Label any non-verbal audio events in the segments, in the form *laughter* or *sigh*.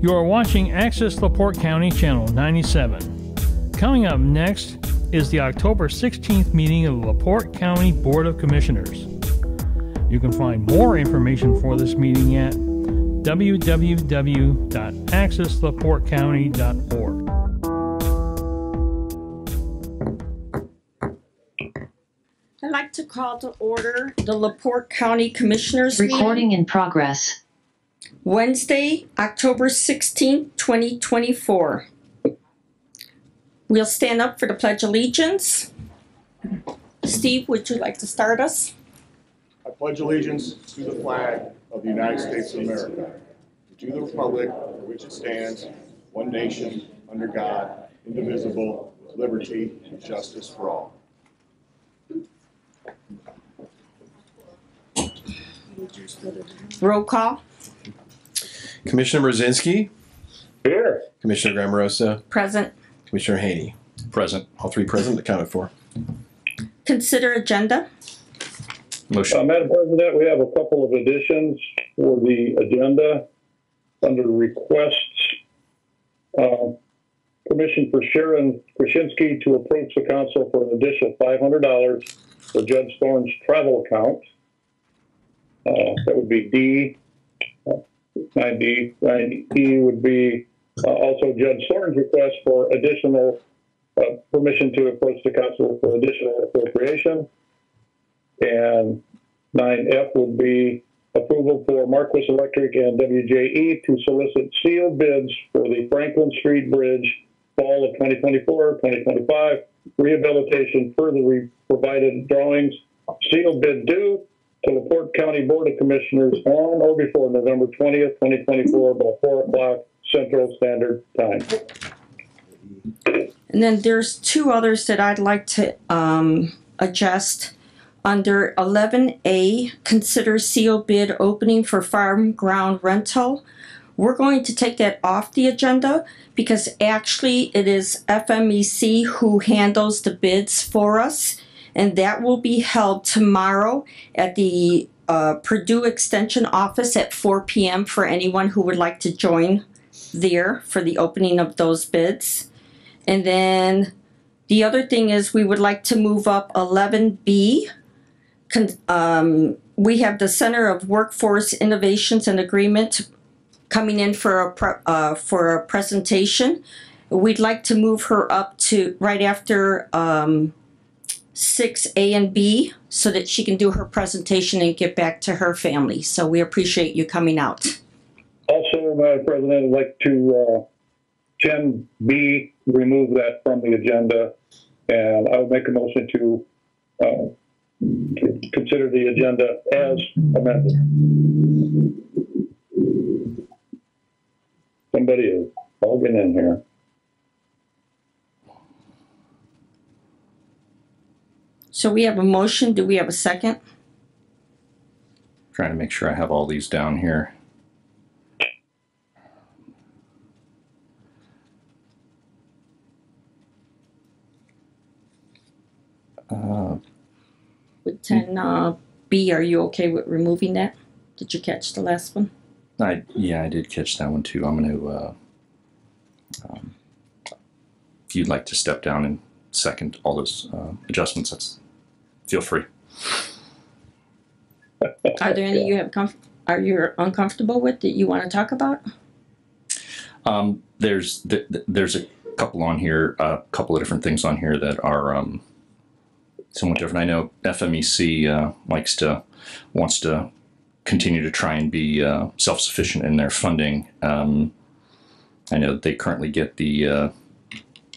You are watching Access LaPorte County Channel 97. Coming up next is the October 16th meeting of the LaPorte County Board of Commissioners. You can find more information for this meeting at www.accesslaportecounty.org. I'd like to call to order the Laporte County Commissioners meeting Recording in progress. Wednesday, October 16, twenty twenty-four. We'll stand up for the Pledge of Allegiance. Steve, would you like to start us? I pledge allegiance to the flag of the United States of America, to the republic for which it stands, one nation, under God, indivisible, with liberty and justice for all. Roll call, Commissioner Mrozinski, Here. Commissioner Gramarossa, present. Commissioner Haney. Present. All three present, accounted for. Consider agenda. Uh, Motion. Madam President, we have a couple of additions for the agenda under requests. Uh, Permission for Sharon Krasinski to approach the council for an additional five hundred dollars for Judge Thorne's travel account. Uh, that would be D. uh, Nine D, nine E would be uh, also Judge Thorne's request for additional uh, permission to approach the council for additional appropriation. And nine F would be approval for Marquis Electric and WJE to solicit sealed bids for the Franklin Street Bridge fall of 2024, 2025 rehabilitation per the re- provided drawings. Sealed bid due to the Port County Board of Commissioners on or before November 20th, 2024 by 4 o'clock Central Standard Time. And then there's two others that I'd like to um, adjust. Under eleven A, consider seal bid opening for farm ground rental. We're going to take that off the agenda because actually it is FMEC who handles the bids for us. And that will be held tomorrow at the uh, Purdue Extension Office at four P M for anyone who would like to join there for the opening of those bids. And then the other thing is we would like to move up eleven B. Um, we have the Center of Workforce Innovations and Agreement coming in for a uh, for a presentation. We'd like to move her up to right after um, six A and B so that she can do her presentation and get back to her family. So we appreciate you coming out. Also, Madam President, I'd like to, uh, ten B, remove that from the agenda. And I would make a motion to, uh, to consider the agenda as amended. Somebody is logging in here. So we have a motion. Do we have a second? Trying to make sure I have all these down here. Uh, With ten uh, B, are you okay with removing that? Did you catch the last one? I yeah, I did catch that one too. I'm going to. Uh, um, if you'd like to step down and second all those uh, adjustments, that's feel free. *laughs* Are there any you have comf- are you uncomfortable with that you want to talk about? Um, there's th- th- there's a couple on here, a couple of different things on here that are um, somewhat different. I know FMEC uh, likes to wants to continue to try and be uh, self sufficient in their funding. Um, I know that they currently get the uh,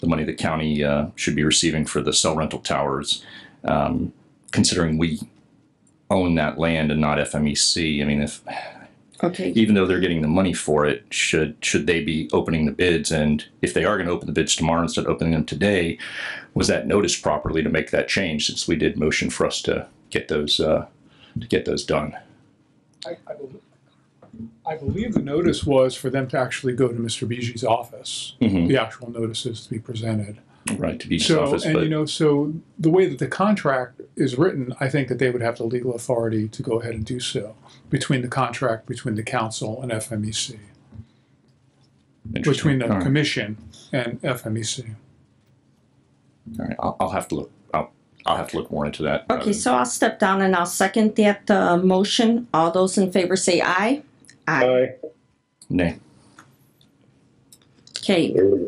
the money the county uh, should be receiving for the cell rental towers. Um, considering we own that land and not FMEC, I mean, if Okay. even though they're getting the money for it, should should they be opening the bids? And if they are going to open the bids tomorrow instead of opening them today, was that noticed properly to make that change? Since we did motion for us to get those uh, to get those done. I, I believe, I believe the notice was for them to actually go to Mr. Biji's office. Mhm. The actual notices to be presented. Right to be So, office, and but you know, so the way that the contract is written, I think that they would have the legal authority to go ahead and do so between the contract between the council and FMEC. Between the All right. commission and FMEC. All right, I'll, I'll have to look, I'll, I'll have to look more into that. Okay, so I'll step down and I'll second that, uh, motion. All those in favor say aye. Aye. Nay. Okay, There we go.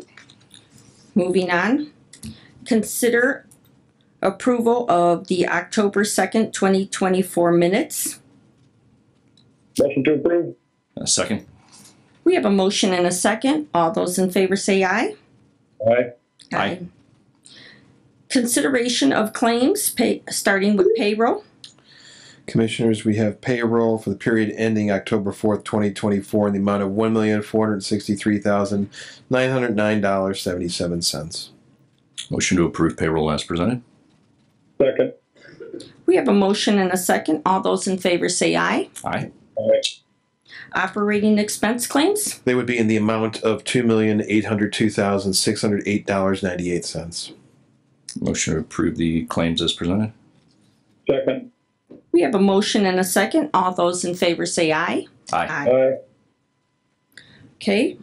Moving on. Consider approval of the October second, twenty twenty-four minutes. Motion to approve? A second? We have a motion and a second. All those in favor say aye. Aye. Aye. Consideration of claims, pay, starting with payroll. Commissioners, we have payroll for the period ending October fourth, twenty twenty-four in the amount of one million, four hundred sixty-three thousand, nine hundred nine dollars, seventy-seven cents. Motion to approve payroll as presented? Second? We have a motion and a second. All those in favor say aye. Aye. Aye. Operating expense claims. They would be in the amount of two million, eight hundred two thousand, six hundred eight dollars, ninety-eight cents. Motion to approve the claims as presented? Second? We have a motion and a second. All those in favor say aye. Aye. Aye. Okay.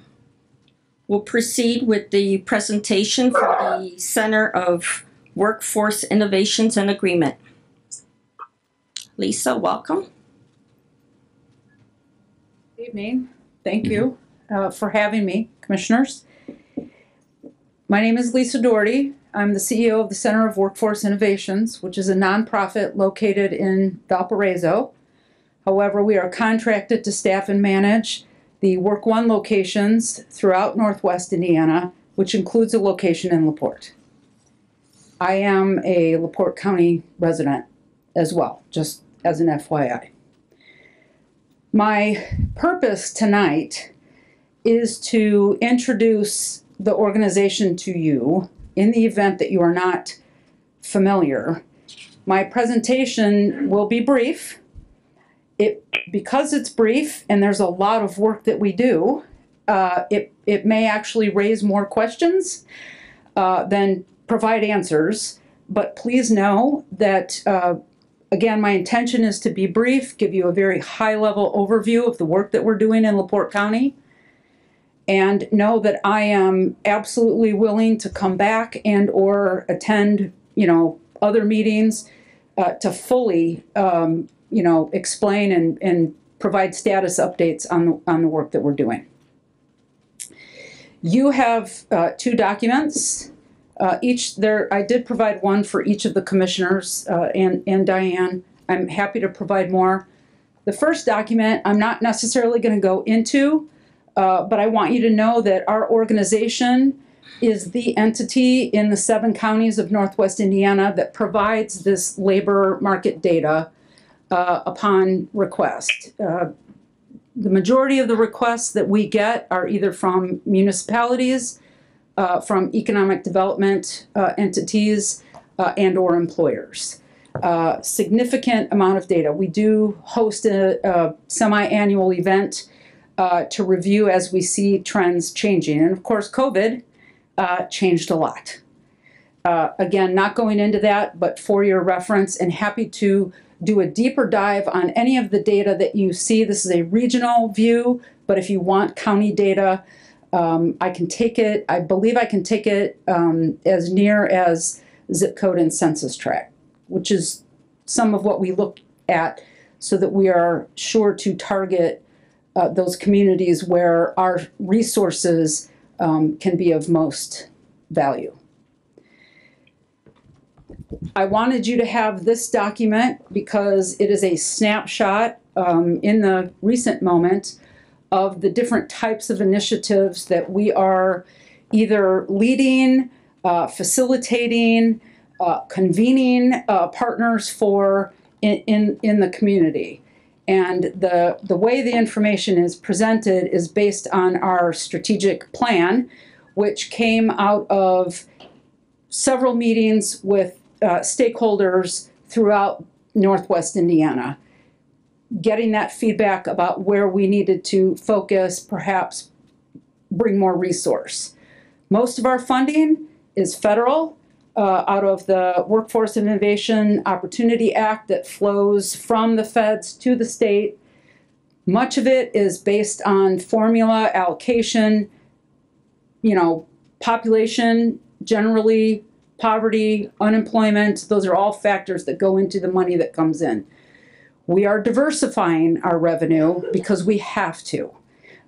We'll proceed with the presentation for the Center of Workforce Innovations and Agreement. Lisa, welcome. Good Evening. Thank you uh, for having me, Commissioners. My name is Lisa Doherty. I'm the CEO of the Center of Workforce Innovations, which is a nonprofit located in Valparaiso. However, we are contracted to staff and manage the WorkOne locations throughout Northwest Indiana, which includes a location in LaPorte. I am a LaPorte County resident as well, just as an FYI. My purpose tonight is to introduce the organization to you in the event that you are not familiar. My presentation will be brief. It, because it's brief and there's a lot of work that we do, uh, it, it may actually raise more questions uh, than provide answers. But please know that uh, Again, my intention is to be brief, give you a very high-level overview of the work that we're doing in LaPorte County. And know that I am absolutely willing to come back and/or attend, you know, other meetings uh, to fully, um, you know, explain and, and provide status updates on the, on the work that we're doing. You have uh, two documents. Uh, each there, I did provide one for each of the commissioners uh, and and Diane. I'm happy to provide more. The first document I'm not necessarily going to go into, uh, but I want you to know that our organization is the entity in the seven counties of Northwest Indiana that provides this labor market data uh, upon request. Uh, the majority of the requests that we get are either from municipalities uh, from economic development uh, entities uh, and or employers. Significant amount of data. We do host a, a semi-annual event uh, to review as we see trends changing. And of course, COVID uh, changed a lot. Uh, again, not going into that, but for your reference, and happy to do a deeper dive on any of the data that you see. This is a regional view, but if you want county data, um, I can take it, I believe I can take it um, as near as zip code and census tract, which is some of what we look at so that we are sure to target uh, those communities where our resources um, can be of most value. I wanted you to have this document because it is a snapshot um, in the recent moment of the different types of initiatives that we are either leading, uh, facilitating, uh, convening uh, partners for in, in, in the community. And the, the way the information is presented is based on our strategic plan, which came out of several meetings with uh, stakeholders throughout Northwest Indiana getting that feedback about where we needed to focus, perhaps bring more resource. Most of our funding is federal uh, out of the Workforce Innovation Opportunity Act that flows from the feds to the state. Much of it is based on formula allocation you know, population, generally poverty, unemployment, those are all factors that go into the money that comes in. We are diversifying our revenue because we have to.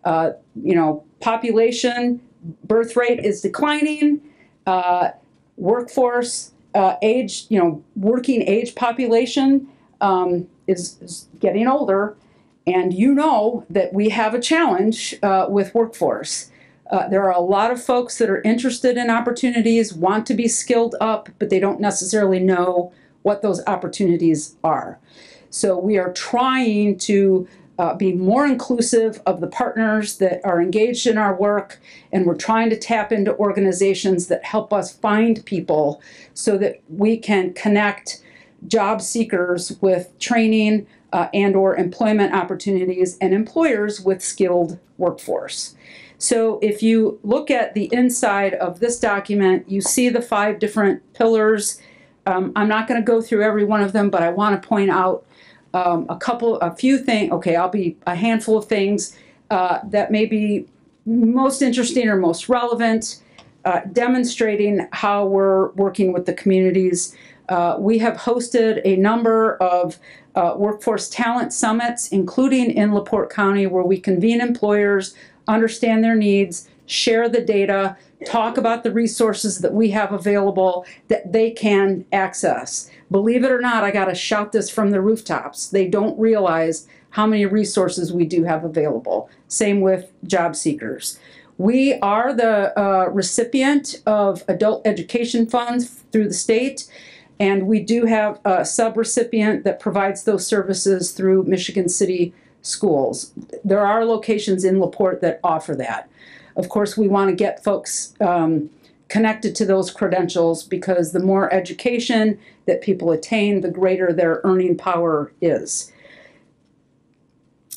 Uh, you know, population, birth rate is declining, uh, workforce, uh, age, you know, working age population um, is, is getting older. And you know that we have a challenge uh, with workforce. Uh, there are a lot of folks that are interested in opportunities, want to be skilled up, but they don't necessarily know what those opportunities are. So we are trying to uh, be more inclusive of the partners that are engaged in our work, and we're trying to tap into organizations that help us find people so that we can connect job seekers with training uh, and or employment opportunities and employers with skilled workforce. So if you look at the inside of this document, you see the five different pillars. Um, I'm not going to go through every one of them, but I want to point out um, a couple, a few things. Okay, I'll be a handful of things uh, that may be most interesting or most relevant, uh, demonstrating how we're working with the communities. Uh, we have hosted a number of uh, workforce talent summits, including in LaPorte County, where we convene employers, understand their needs, share the data, talk about the resources that we have available that they can access. Believe it or not, I got to shout this from the rooftops. They don't realize how many resources we do have available. Same with job seekers. We are the uh, recipient of adult education funds through the state, and we do have a sub-recipient that provides those services through Michigan City schools. There are locations in LaPorte that offer that. Of course, we want to get folks um, connected to those credentials because the more education that people attain, the greater their earning power is.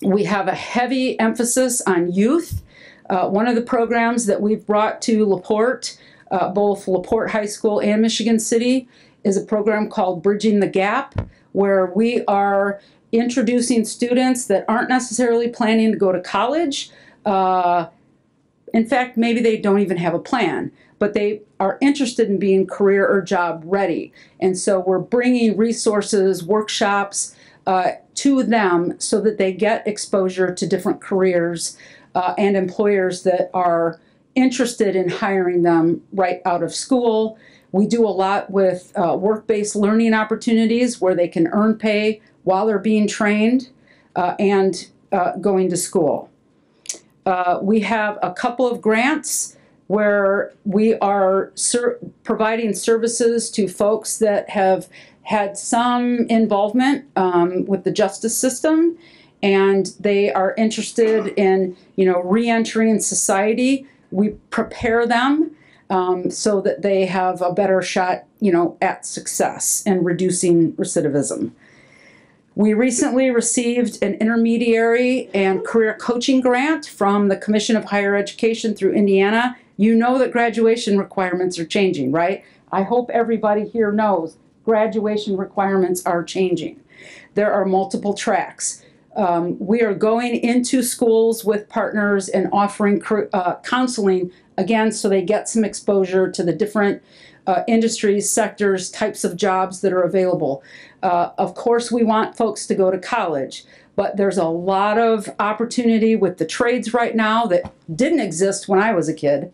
We have a heavy emphasis on youth. Uh, one of the programs that we've brought to LaPorte, uh, both LaPorte High School and Michigan City, is a program called Bridging the Gap, where we are introducing students that aren't necessarily planning to go to college. Uh, in fact, maybe they don't even have a plan, but they are interested in being career or job ready. And so we're bringing resources, workshops uh, to them so that they get exposure to different careers uh, and employers that are interested in hiring them right out of school. We do a lot with uh, work-based learning opportunities where they can earn pay while they're being trained uh, and uh, going to school. Uh, we have a couple of grants where we are ser providing services to folks that have had some involvement um, with the justice system and they are interested in you know re-entering society we prepare them um, so that they have a better shot you know at success and reducing recidivism we recently received an intermediary and career coaching grant from the Commission of Higher Education through Indiana. You know that graduation requirements are changing, right? I hope everybody here knows graduation requirements are changing. There are multiple tracks. Um, we are going into schools with partners and offering uh, counseling again so they get some exposure to the different uh, industries, sectors, types of jobs that are available. Uh, of course, we want folks to go to college, but there's a lot of opportunity with the trades right now that didn't exist when I was a kid.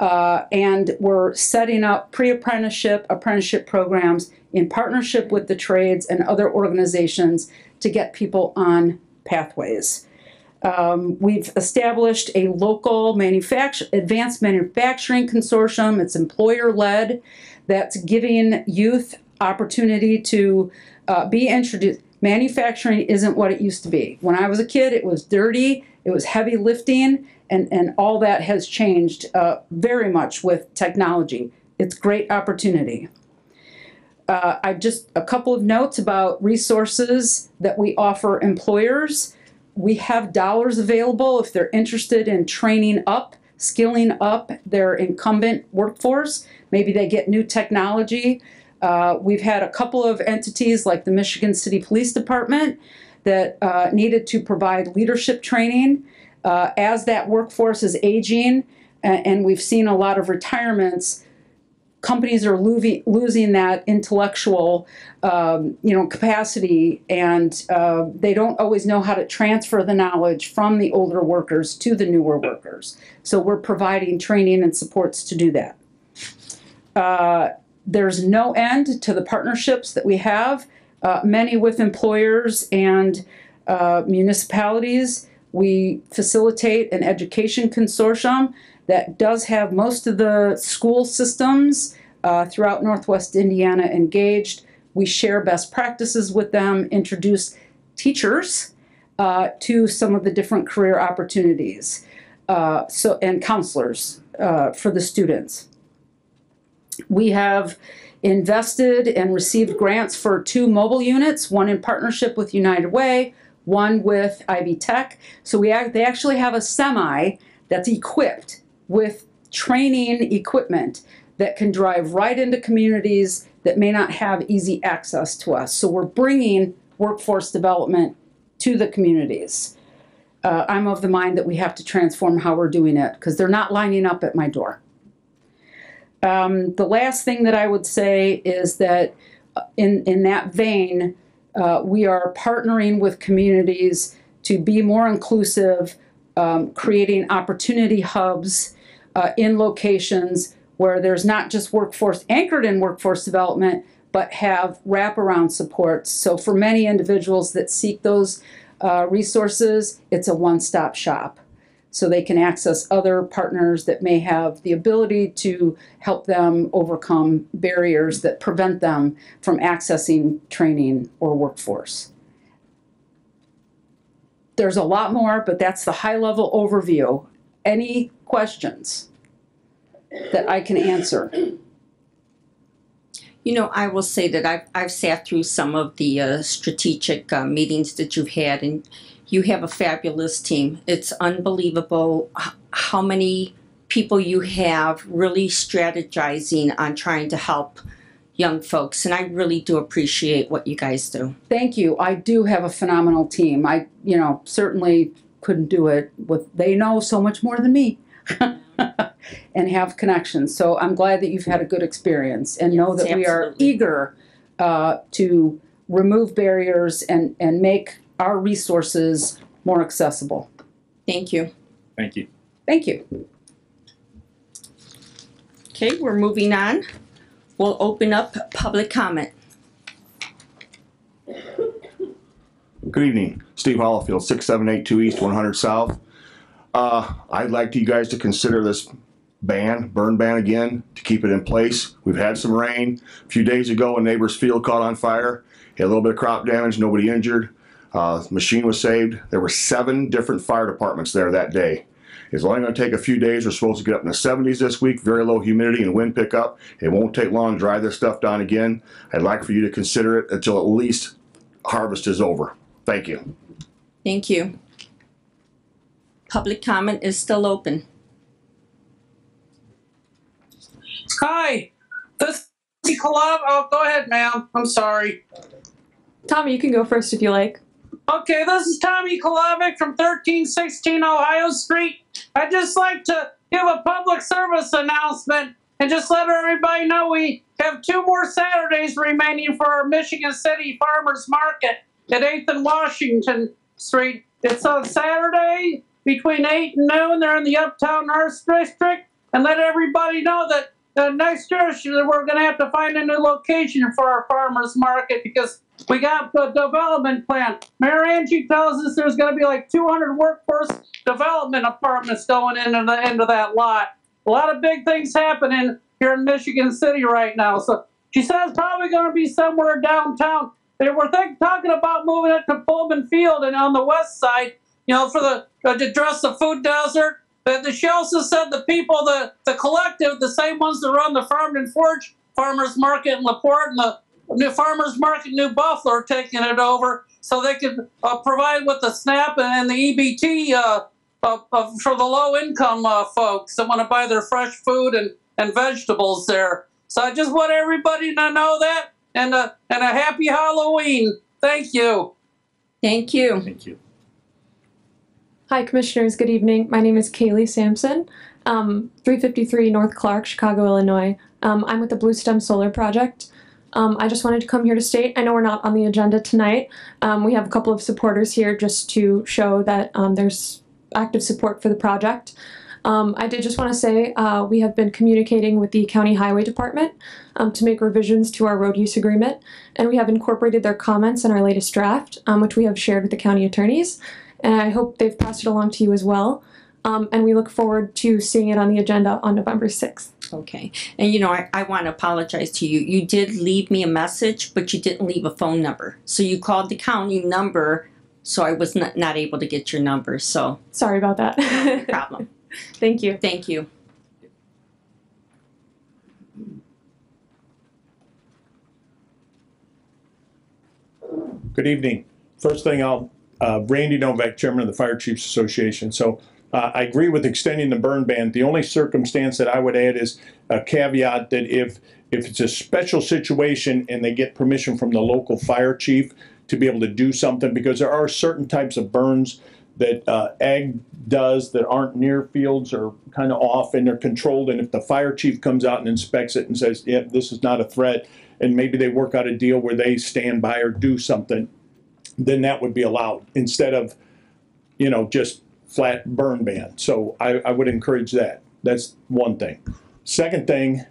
Uh, and we're setting up pre-apprenticeship, apprenticeship programs in partnership with the trades and other organizations to get people on pathways. Um, we've established a local manufacture, advanced manufacturing consortium. It's employer-led. That's giving youth opportunity to uh, be introduced. Manufacturing isn't what it used to be. When I was a kid, it was dirty, it was heavy lifting, and, and all that has changed uh, very much with technology. It's great opportunity. Uh, I just a couple of notes about resources that we offer employers we have dollars available if they're interested in training up, skilling up their incumbent workforce. Maybe they get new technology. Uh, we've had a couple of entities like the Michigan City Police Department that uh, needed to provide leadership training. Uh, as that workforce is aging and, we've seen a lot of retirements, companies are losing that intellectual, um, you know, capacity, and uh, they don't always know how to transfer the knowledge from the older workers to the newer workers. So we're providing training and supports to do that. There's no end to the partnerships that we have, uh, many with employers and uh, municipalities. We facilitate an education consortium that does have most of the school systems uh, throughout Northwest Indiana engaged. We share best practices with them, introduce teachers uh, to some of the different career opportunities, uh, so and counselors uh, for the students. We have invested and received grants for two mobile units, one in partnership with United Way, one with Ivy Tech. So we act, they actually have a semi that's equipped with training equipment that can drive right into communities that may not have easy access to us. So we're bringing workforce development to the communities. Uh, I'm of the mind that we have to transform how we're doing it because they're not lining up at my door. Um, the last thing that I would say is that uh, in, in that vein, uh, we are partnering with communities to be more inclusive, um, creating opportunity hubs uh, in locations where there's not just workforce anchored in workforce development, but have wraparound supports. So for many individuals that seek those uh, resources, it's a one-stop shop. So they can access other partners that may have the ability to help them overcome barriers that prevent them from accessing training or workforce. There's a lot more, but that's the high-level overview. Any questions that I can answer? You know, I will say that I've, I've sat through some of the uh, strategic uh, meetings that you've had, and you have a fabulous team. It's unbelievable how many people you have really strategizing on trying to help young folks, and I really do appreciate what you guys do. Thank you. I do have a phenomenal team. I, you know, certainly couldn't do it with, they know so much more than me. *laughs* and have connections. So I'm glad that you've had a good experience and know Yes, that we are eager uh, to remove barriers and, and make our resources more accessible. Thank you. Thank you. Thank you. Okay, we're moving on. We'll open up public comment. Good evening, Steve Hollifield, six seven eight two East, one hundred South. Uh, I'd like to you guys to consider this ban, burn ban again, to keep it in place. We've had some rain. A few days ago, a neighbor's field caught on fire. Had a little bit of crop damage, nobody injured. Uh, machine was saved. There were seven different fire departments there that day. It's only going to take a few days. We're supposed to get up in the 70s this week. Very low humidity and wind pickup. It won't take long to dry this stuff down again. I'd like for you to consider it until at least harvest is over. Thank you. Thank you. Public comment is still open. Hi, this is Kalab. Oh, go ahead, ma'am. I'm sorry. Tommy, you can go first if you like. Okay, this is Tommy Kalavic from 1316 Ohio Street. I'd just like to give a public service announcement and just let everybody know we have two more Saturdays remaining for our Michigan City Farmers Market at 8th and Washington Street. It's on Saturday between 8 and noon. They're in the Uptown Arts District. And let everybody know that uh, next year we're going to have to find a new location for our farmers market because we got the development plan. Mayor Angie tells us there's going to be like 200 workforce development apartments going into the into that lot. A lot of big things happening here in Michigan City right now. So she says probably going to be somewhere downtown. They were think, talking about moving it to Pullman Field and on the west side, you know, for the uh, to address the food desert. But the she also said the people, the the collective, the same ones that run the Farm and Forge Farmers Market in Laporte and the New Farmers Market New Buffalo are taking it over, so they could uh, provide with the SNAP and, the EBT uh, uh, uh, for the low income uh, folks that want to buy their fresh food and, and vegetables there. So I just want everybody to know that, and a and a happy Halloween. Thank you. Thank you. Thank you. Hi, Commissioners. Good evening. My name is Kaylee Sampson, um, 353 North Clark, Chicago, Illinois. Um, I'm with the Blue Stem Solar Project. Um, I just wanted to come here to state, I know we're not on the agenda tonight. Um, we have a couple of supporters here just to show that um, there's active support for the project. Um, I did just want to say uh, we have been communicating with the County Highway Department um, to make revisions to our road use agreement, and we have incorporated their comments in our latest draft, um, which we have shared with the county attorneys. And I hope they've passed it along to you as well. Um, and we look forward to seeing it on the agenda on November 6th. Okay, and you know, I, I want to apologize to you. You did leave me a message, but you didn't leave a phone number. So you called the county number, so I was not, not able to get your number. So, Sorry about that. *laughs* problem. Thank you. Thank you. Good evening. First thing I'll, uh, Randy Novak, Chairman of the Fire Chiefs Association. So uh, I agree with extending the burn ban. The only circumstance that I would add is a caveat that if, if it's a special situation and they get permission from the local fire chief to be able to do something, because there are certain types of burns that uh, ag does that aren't near fields or kind of off and they're controlled. And if the fire chief comes out and inspects it and says, yeah, this is not a threat, and maybe they work out a deal where they stand by or do something, then that would be allowed instead of, you know, just flat burn ban. So I, I would encourage that. That's one thing. Second thing,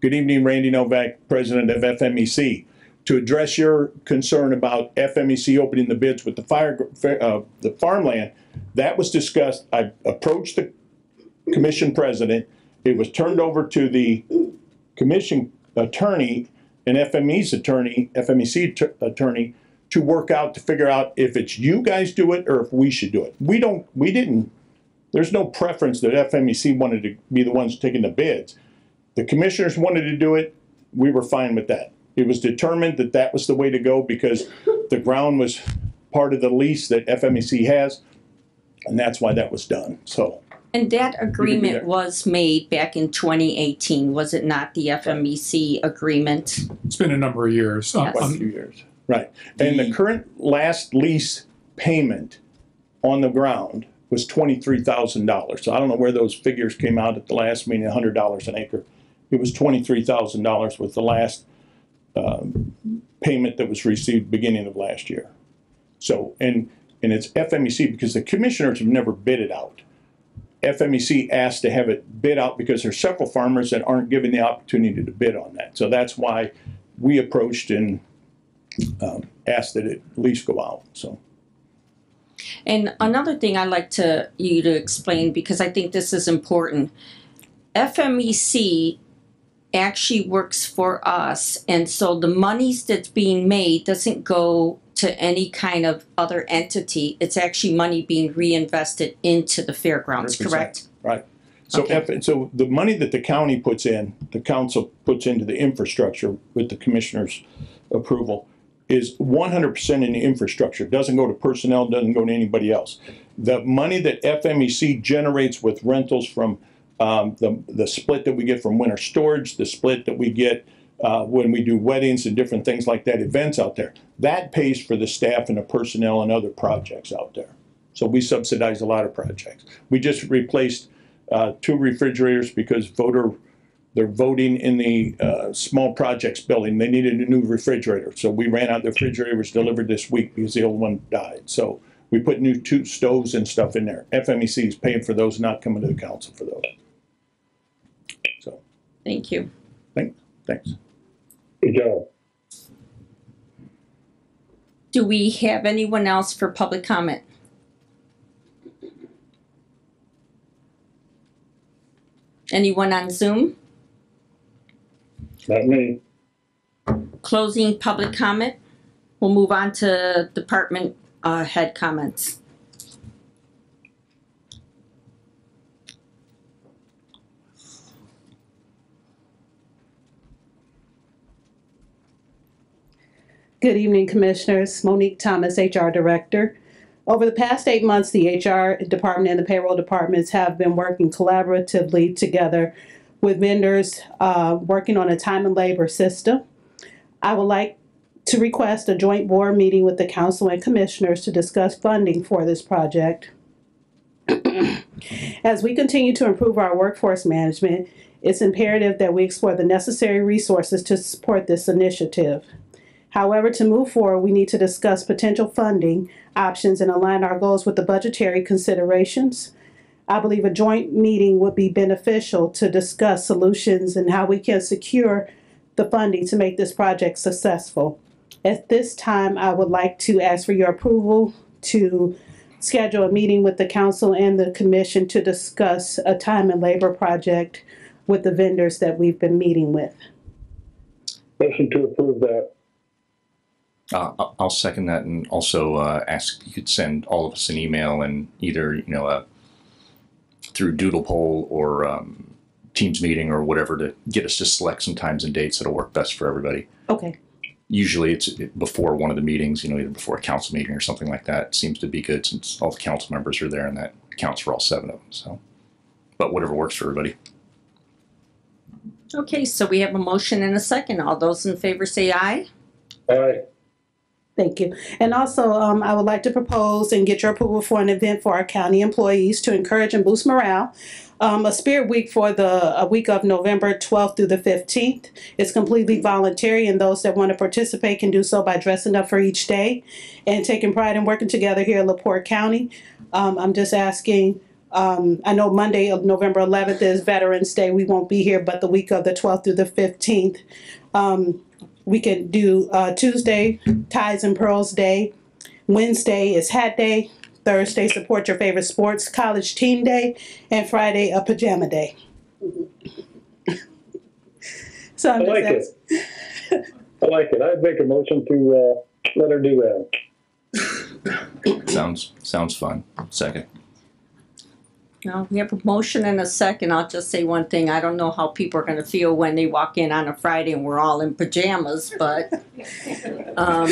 good evening, Randy Novak, President of FMEC. To address your concern about FMEC opening the bids with the fire, uh, the farmland, that was discussed. I approached the commission president. It was turned over to the commission attorney and FME's attorney, FMEC att- attorney, to work out to figure out if it's you guys do it or if we should do it. We don't. We didn't. There's no preference that FMEC wanted to be the ones taking the bids. The commissioners wanted to do it. We were fine with that. It was determined that that was the way to go because the ground was part of the lease that FMEC has, and that's why that was done. So And that there. agreement was made back in 2018, was it not? The FMEC agreement? It's been a number of years. Yes. quite a few years. Right. And the current last lease payment on the ground was twenty-three thousand dollars. So I don't know where those figures came out at the last meeting, hundred dollars an acre. It was twenty-three thousand dollars was the last, um, payment that was received beginning of last year. So, and, and it's FMEC because the commissioners have never bid it out. FMEC asked to have it bid out because there's several farmers that aren't given the opportunity to bid on that. So that's why we approached and um, asked that it at least go out, so. And another thing I'd like to you to explain because I think this is important. FMEC actually works for us, and so the monies that's being made doesn't go to any kind of other entity. It's actually money being reinvested into the fairgrounds, 100%. correct? Right. So Okay. F, so the money that the county puts in, the council puts into the infrastructure with the commissioner's approval is one hundred percent in the infrastructure, doesn't go to personnel, doesn't go to anybody else. The money that FMEC generates with rentals from, um, the, the split that we get from winter storage, the split that we get uh, when we do weddings and different things like that, events out there, that pays for the staff and the personnel and other projects out there. So we subsidize a lot of projects. We just replaced uh, two refrigerators because voter, they're voting in the uh, small projects building. They needed a new refrigerator. So we ran out, the refrigerator was delivered this week because the old one died. So we put new two stoves and stuff in there. FMEC is paying for those, not coming to the council for those. So, Thank you. thanks, thanks. Good job. Do we have anyone else for public comment? Anyone on Zoom? Not me. Closing public comment? We'll move on to department uh, head comments. Good evening, Commissioners. Monique Thomas, HR Director. Over the past eight months, the HR Department and the Payroll Departments have been working collaboratively together with vendors, uh, working on a time and labor system. I would like to request a joint board meeting with the Council and Commissioners to discuss funding for this project. *clears throat* As we continue to improve our workforce management, it's imperative that we explore the necessary resources to support this initiative. However, to move forward, we need to discuss potential funding options and align our goals with the budgetary considerations. I believe a joint meeting would be beneficial to discuss solutions and how we can secure the funding to make this project successful. At this time, I would like to ask for your approval to schedule a meeting with the council and the commission to discuss a time and labor project with the vendors that we've been meeting with. Motion to approve that. Uh, I- I'll second that and also uh, ask you could send all of us an email and either, you know, uh, through Doodle poll or um, Teams meeting or whatever to get us to select some times and dates that'll work best for everybody. Okay, Usually it's before one of the meetings, you know, either before a council meeting or something like that. It seems to be good since all the council members are there and that counts for all seven of them. So, but whatever works for everybody. Okay, so we have a motion and a second. All those in favor say aye. Aye. Thank you. And also, um, I would like to propose and get your approval for an event for our county employees to encourage and boost morale. Um, a spirit week for the a week of November 12th through the 15th. It's completely voluntary, and those that want to participate can do so by dressing up for each day and taking pride in working together here in LaPorte County. Um, I'm just asking. Um, I know Monday, November 11th is Veterans Day. We won't be here, but the week of the 12th through the 15th we can do, uh, Tuesday, Ties and Pearls Day. Wednesday is Hat Day. Thursday, support your favorite sports, college team day, and Friday, a pajama day. *laughs* So I'm I just like it. *laughs* I like it. I'd make a motion to, uh, let her do that. Sounds sounds fun. Second. Now, we have a motion and a second. I'll just say one thing. I don't know how people are gonna feel when they walk in on a Friday and we're all in pajamas, but, *laughs* um,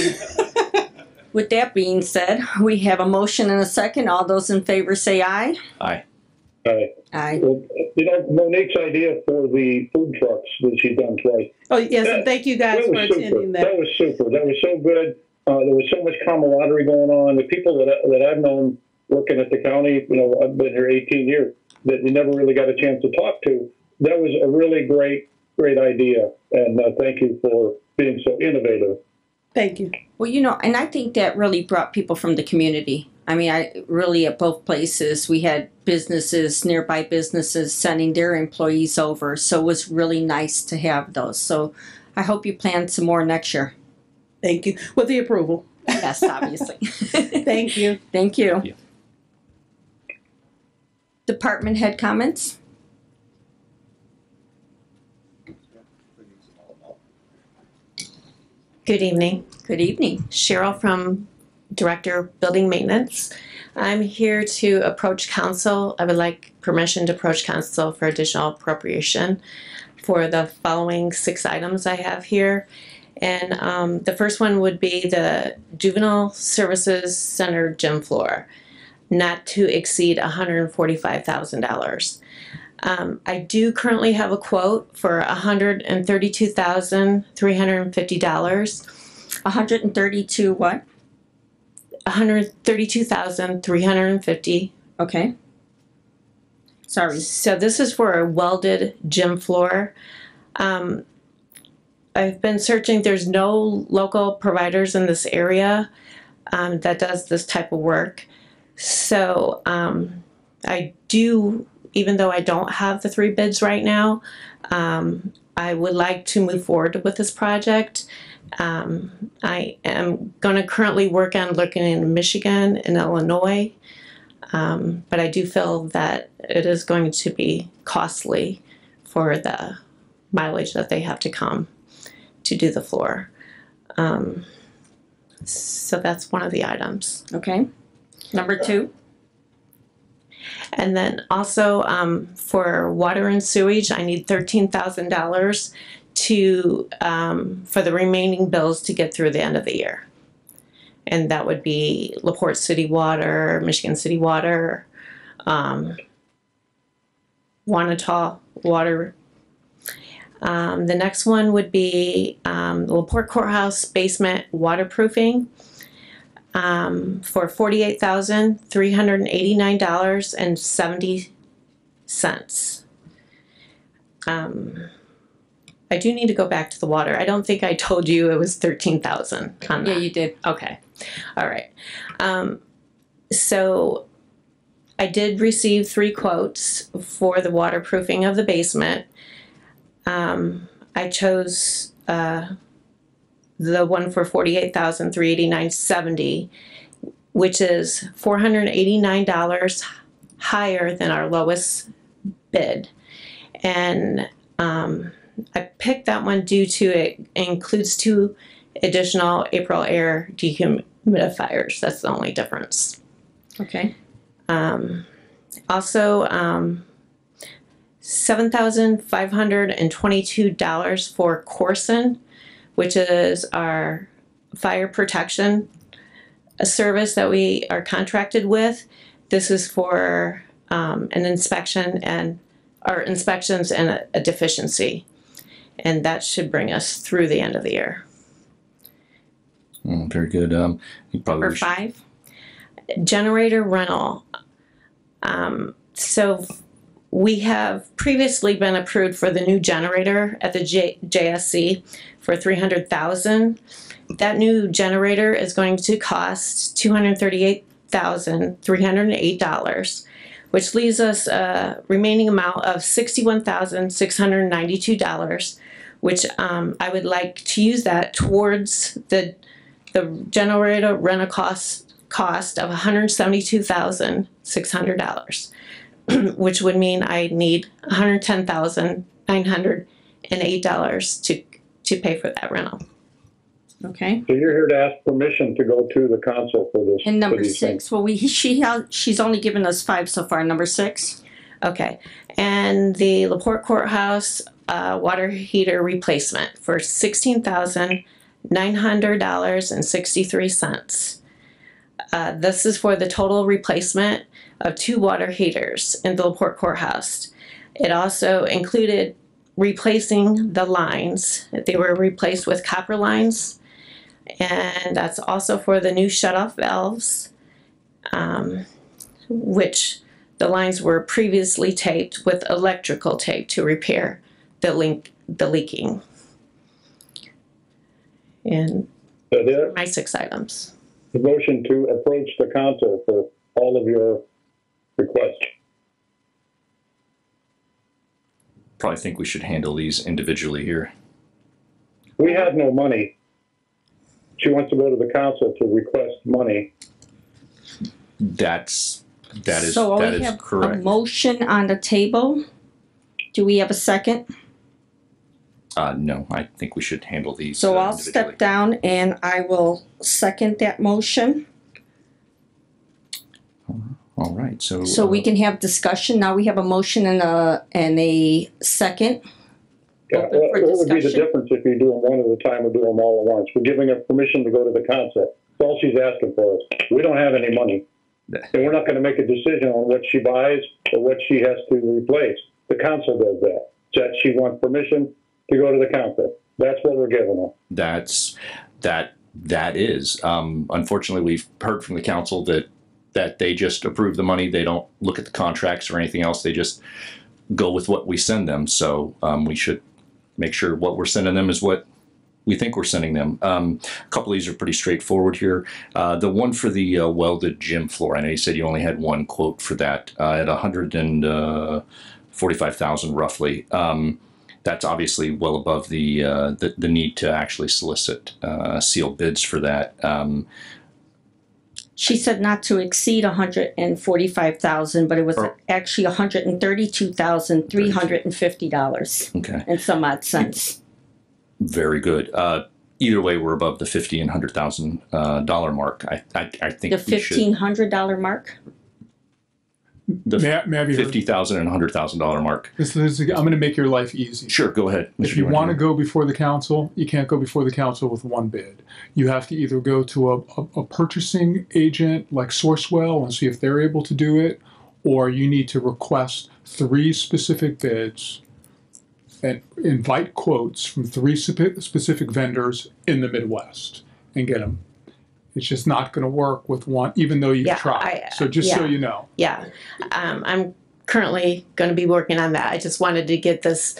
with that being said, we have a motion and a second. All those in favor say aye. Aye. Aye. Aye. Well, You know, Monique's idea for the food trucks that she's done twice. oh, yes, and thank you guys That for was super. attending That that. was super. That was so good. Uh, there was so much camaraderie going on. The people that, I- that I've known working at the county, you know, I've been here 18 years, that you never really got a chance to talk to. That was a really great, great idea. And uh, thank you for being so innovative. Thank you. Well, you know, and I think that really brought people from the community. I mean, I really at both places we had businesses, nearby businesses sending their employees over. So it was really nice to have those. So I hope you plan some more next year. Thank you. With the approval. Yes, obviously. *laughs* Thank you. Thank you. Yeah. Department head comments? Good evening. Good evening. Cheryl from Director Building Maintenance. I'm here to approach council. I would like permission to approach council for additional appropriation for the following six items I have here. And um, the first one would be the Juvenile Services Center gym floor, not to exceed $145,000. Um, I do currently have a quote for $132,350. hundred and thirty-two what? 132,350. Okay. Sorry. So this is for a welded gym floor. Um, I've been searching, there's no local providers in this area um, that does this type of work. So um, I do, even though I don't have the three bids right now, um, I would like to move forward with this project. Um, I am going to currently work on looking in Michigan and Illinois. Um, but I do feel that it is going to be costly for the mileage that they have to come to do the floor. Um, so that's one of the items. Okay. Number two? And then also um, for water and sewage, I need thirteen thousand dollars to um, for the remaining bills to get through the end of the year. And that would be Laporte City Water, Michigan City Water, um, Wanatah Water. Um, the next one would be um, Laporte Courthouse basement waterproofing. Um, for forty-eight thousand three hundred and eighty-nine dollars and seventy cents. Um, I do need to go back to the water. I don't think I told you it was thirteen thousand on that. Yeah, you did. Okay, all right. Um, so I did receive three quotes for the waterproofing of the basement. Um, I chose, uh, the one for forty-eight thousand three eighty-nine seventy, which is four hundred and eighty-nine dollars higher than our lowest bid. And, um, I picked that one due to it includes two additional Aprilaire dehumidifiers. That's the only difference. Okay. Um, also, um, seven thousand five hundred and twenty-two dollars for Koorsen, which is our fire protection a service that we are contracted with. This is for um, an inspection and our inspections and a, a deficiency, and that should bring us through the end of the year. Mm, very good. Um, you probably should- five. Generator rental. Um, so we have previously been approved for the new generator at the J- JSC for three hundred thousand. That new generator is going to cost two hundred thirty-eight thousand three hundred and eight dollars, which leaves us a remaining amount of sixty-one thousand six hundred ninety-two dollars, which um, I would like to use that towards the the generator rental cost cost of one hundred seventy-two thousand six hundred dollars, *clears throat* which would mean I need one hundred ten thousand nine hundred and eight dollars to to pay for that rental. Okay. So you're here to ask permission to go to the council for this. And for number these things. six, well, we, she has, she's only given us five so far. Number six? Okay, and the LaPorte Courthouse uh, water heater replacement for sixteen thousand nine hundred dollars and sixty-three cents. Uh, this is for the total replacement of two water heaters in the LaPorte Courthouse. It also included replacing the lines. They were replaced with copper lines. And that's also for the new shut-off valves, um, which the lines were previously taped with electrical tape to repair the link, the leaking. And my six items. The motion to approach the council for all of your requests. Probably think we should handle these individually here. We have no money. She wants to go to the council to request money. That's that is So that we is have a correct. motion on the table. Do we have a second? Uh, no, I think we should handle these. So uh, I'll individually. step down and I will second that motion. All right, so So we uh, can have discussion. Now we have a motion and a, and a second. Yeah, Open what for what would be the discussion. difference if you do them one at a time or do them all at once? We're giving her permission to go to the council. That's all she's asking for. We don't have any money. And we're not gonna make a decision on what she buys or what she has to replace. The council does that. That she wants permission to go to the council. That's what we're giving her. that's that that is. Um, unfortunately, we've heard from the council that that they just approve the money. They don't look at the contracts or anything else. They just go with what we send them. So um, we should make sure what we're sending them is what we think we're sending them. Um, a couple of these are pretty straightforward here. Uh, the one for the uh, welded gym floor. I know you said you only had one quote for that uh, at a hundred and uh, forty-five thousand roughly. Um, that's obviously well above the uh, the, the need to actually solicit uh, sealed bids for that. Um, She said not to exceed hundred and forty-five thousand, but it was Oh. actually hundred and thirty-two thousand, three hundred and fifty dollars okay, and some odd cents. very good. Uh, either way, we're above the fifty and hundred thousand uh, dollar mark. I I, I think The we should fifteen hundred dollar mark? The May I, may I be heard? fifty thousand and hundred thousand dollar mark. This is, I'm going to make your life easy. Sure, go ahead. If Mr. you want to go before the council, you can't go before the council with one bid. You have to either go to a, a, a purchasing agent like Sourcewell and see if they're able to do it, or you need to request three specific bids and invite quotes from three specific vendors in the Midwest and get them. It's just not going to work with one, even though you've Yeah, tried. I- so just so you know. Yeah, um, I'm currently going to be working on that. I just wanted to get this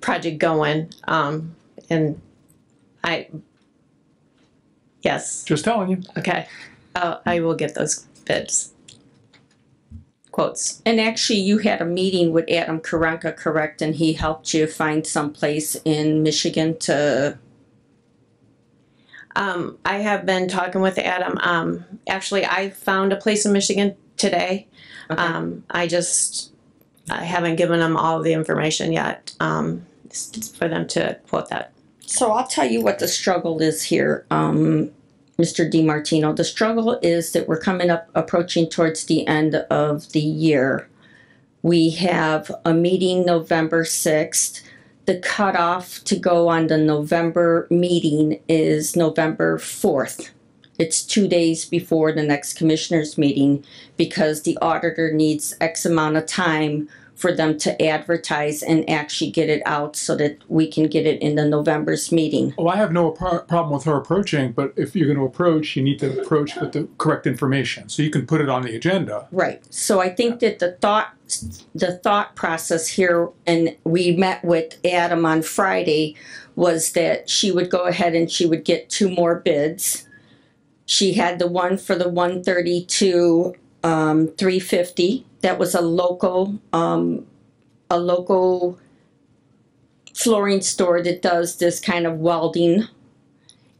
project going, um, and I, yes, Just telling you. okay, uh, I will get those bids. Quotes. And actually, you had a meeting with Adam Karanka, correct? And he helped you find some place in Michigan to, Um, I have been talking with Adam. Um, actually, I found a place in Michigan today. Okay. Um, I just I haven't given them all the information yet um, s- for them to quote that. so I'll tell you what the struggle is here, um, Mr. DiMartino. The struggle is that we're coming up, approaching towards the end of the year. We have a meeting November sixth. The cutoff to go on the November meeting is November fourth. It's two days before the next commissioners meeting because the auditor needs X amount of time for them to advertise and actually get it out so that we can get it in the November's meeting. Oh, I have no pro- problem with her approaching, but if you're going to approach, you need to approach with the correct information. So you can put it on the agenda. Right. So I think that the thought, the thought process here, and we met with Adam on Friday, was that she would go ahead and she would get two more bids. She had the one for the one thirty-two, um, three fifty. That was a local, um, a local flooring store that does this kind of welding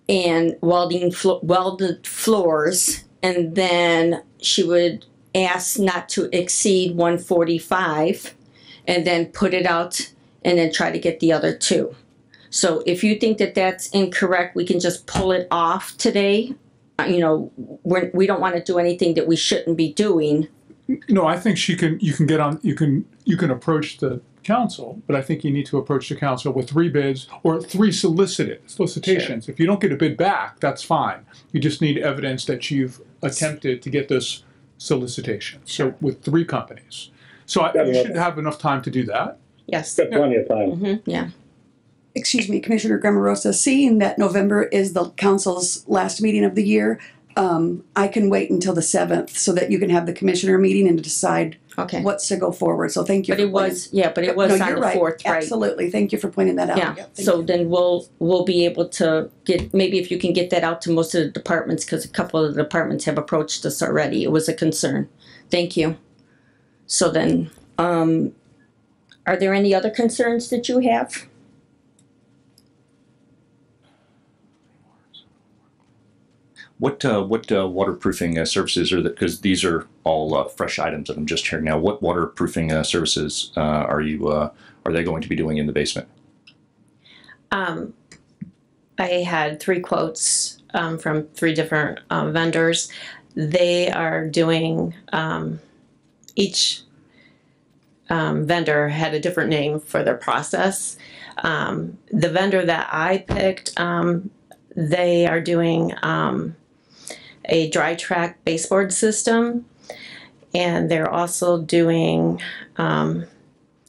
and welding flo- welded floors. And then she would ask not to exceed one forty-five and then put it out and then try to get the other two. So if you think that that's incorrect, we can just pull it off today. Uh, You know, we're, we don't want to do anything that we shouldn't be doing. No, I think she can. You can get on. You can. You can approach the council, but I think you need to approach the council with three bids or three solicited solicitations. If you don't get a bid back, that's fine. You just need evidence that you've attempted to get this solicitation. So with three companies, so I, you should have enough time to do that. Yes. Got plenty of time. Mm-hmm, yeah. excuse me, Commissioner Gramarossa, seeing that November is the council's last meeting of the year, um, I can wait until the seventh so that you can have the commissioner meeting and decide Okay. what's to go forward. So thank you. But for it pointing- was, yeah, but it was No, on you're the right. fourth, right? Absolutely. Thank you for pointing that out. Yeah, thank so you. then we'll, we'll be able to get, maybe if you can get that out to most of the departments, cause a couple of the departments have approached us already, it was a concern. Thank you. So then, um, are there any other concerns that you have? What uh, what uh, waterproofing uh, services are that? Because these are all uh, fresh items that I'm just hearing now. What waterproofing uh, services uh, are you are they going to be doing in the basement? Um, I had three quotes um, from three different vendors. They are doing um, each um, vendor had a different name for their process. Um, the vendor that I picked, um, they are doing um, a DryTrak baseboard system, and they're also doing. Um,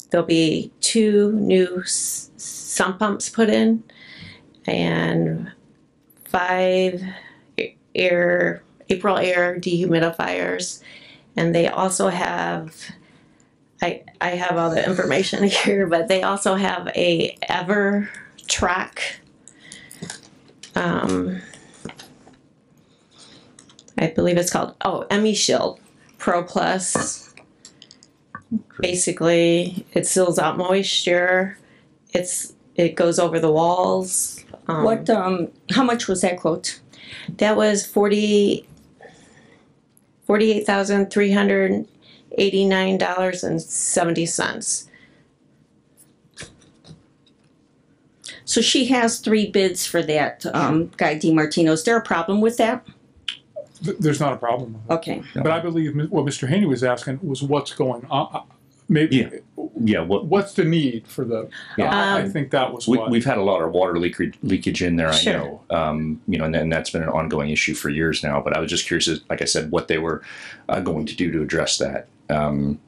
there'll be two new sump pumps put in, and five air Aprilaire dehumidifiers, and they also have. I, I have all the information *laughs* here, but they also have a Ever Track. Um, I believe it's called oh Emmy Shield Pro Plus. Basically, it seals out moisture. It's it goes over the walls. Um, What, um, how much was that quote? that was forty forty-eight thousand three hundred eighty-nine dollars and seventy cents. So she has three bids for that, um, Guy DiMartino. Is there a problem with that? Th- there's not a problem. With it. Okay. But I believe mi- what Mr. Haney was asking was what's going on. uh, Maybe Yeah. Yeah, what what's the need for the? Yeah. I, I Um, think that was we, what. we've had a lot of water leakage leakage in there. I Sure. know, um, you know, and, and that's been an ongoing issue for years now. But I was just curious, as, like I said, what they were uh, going to do to address that. Um,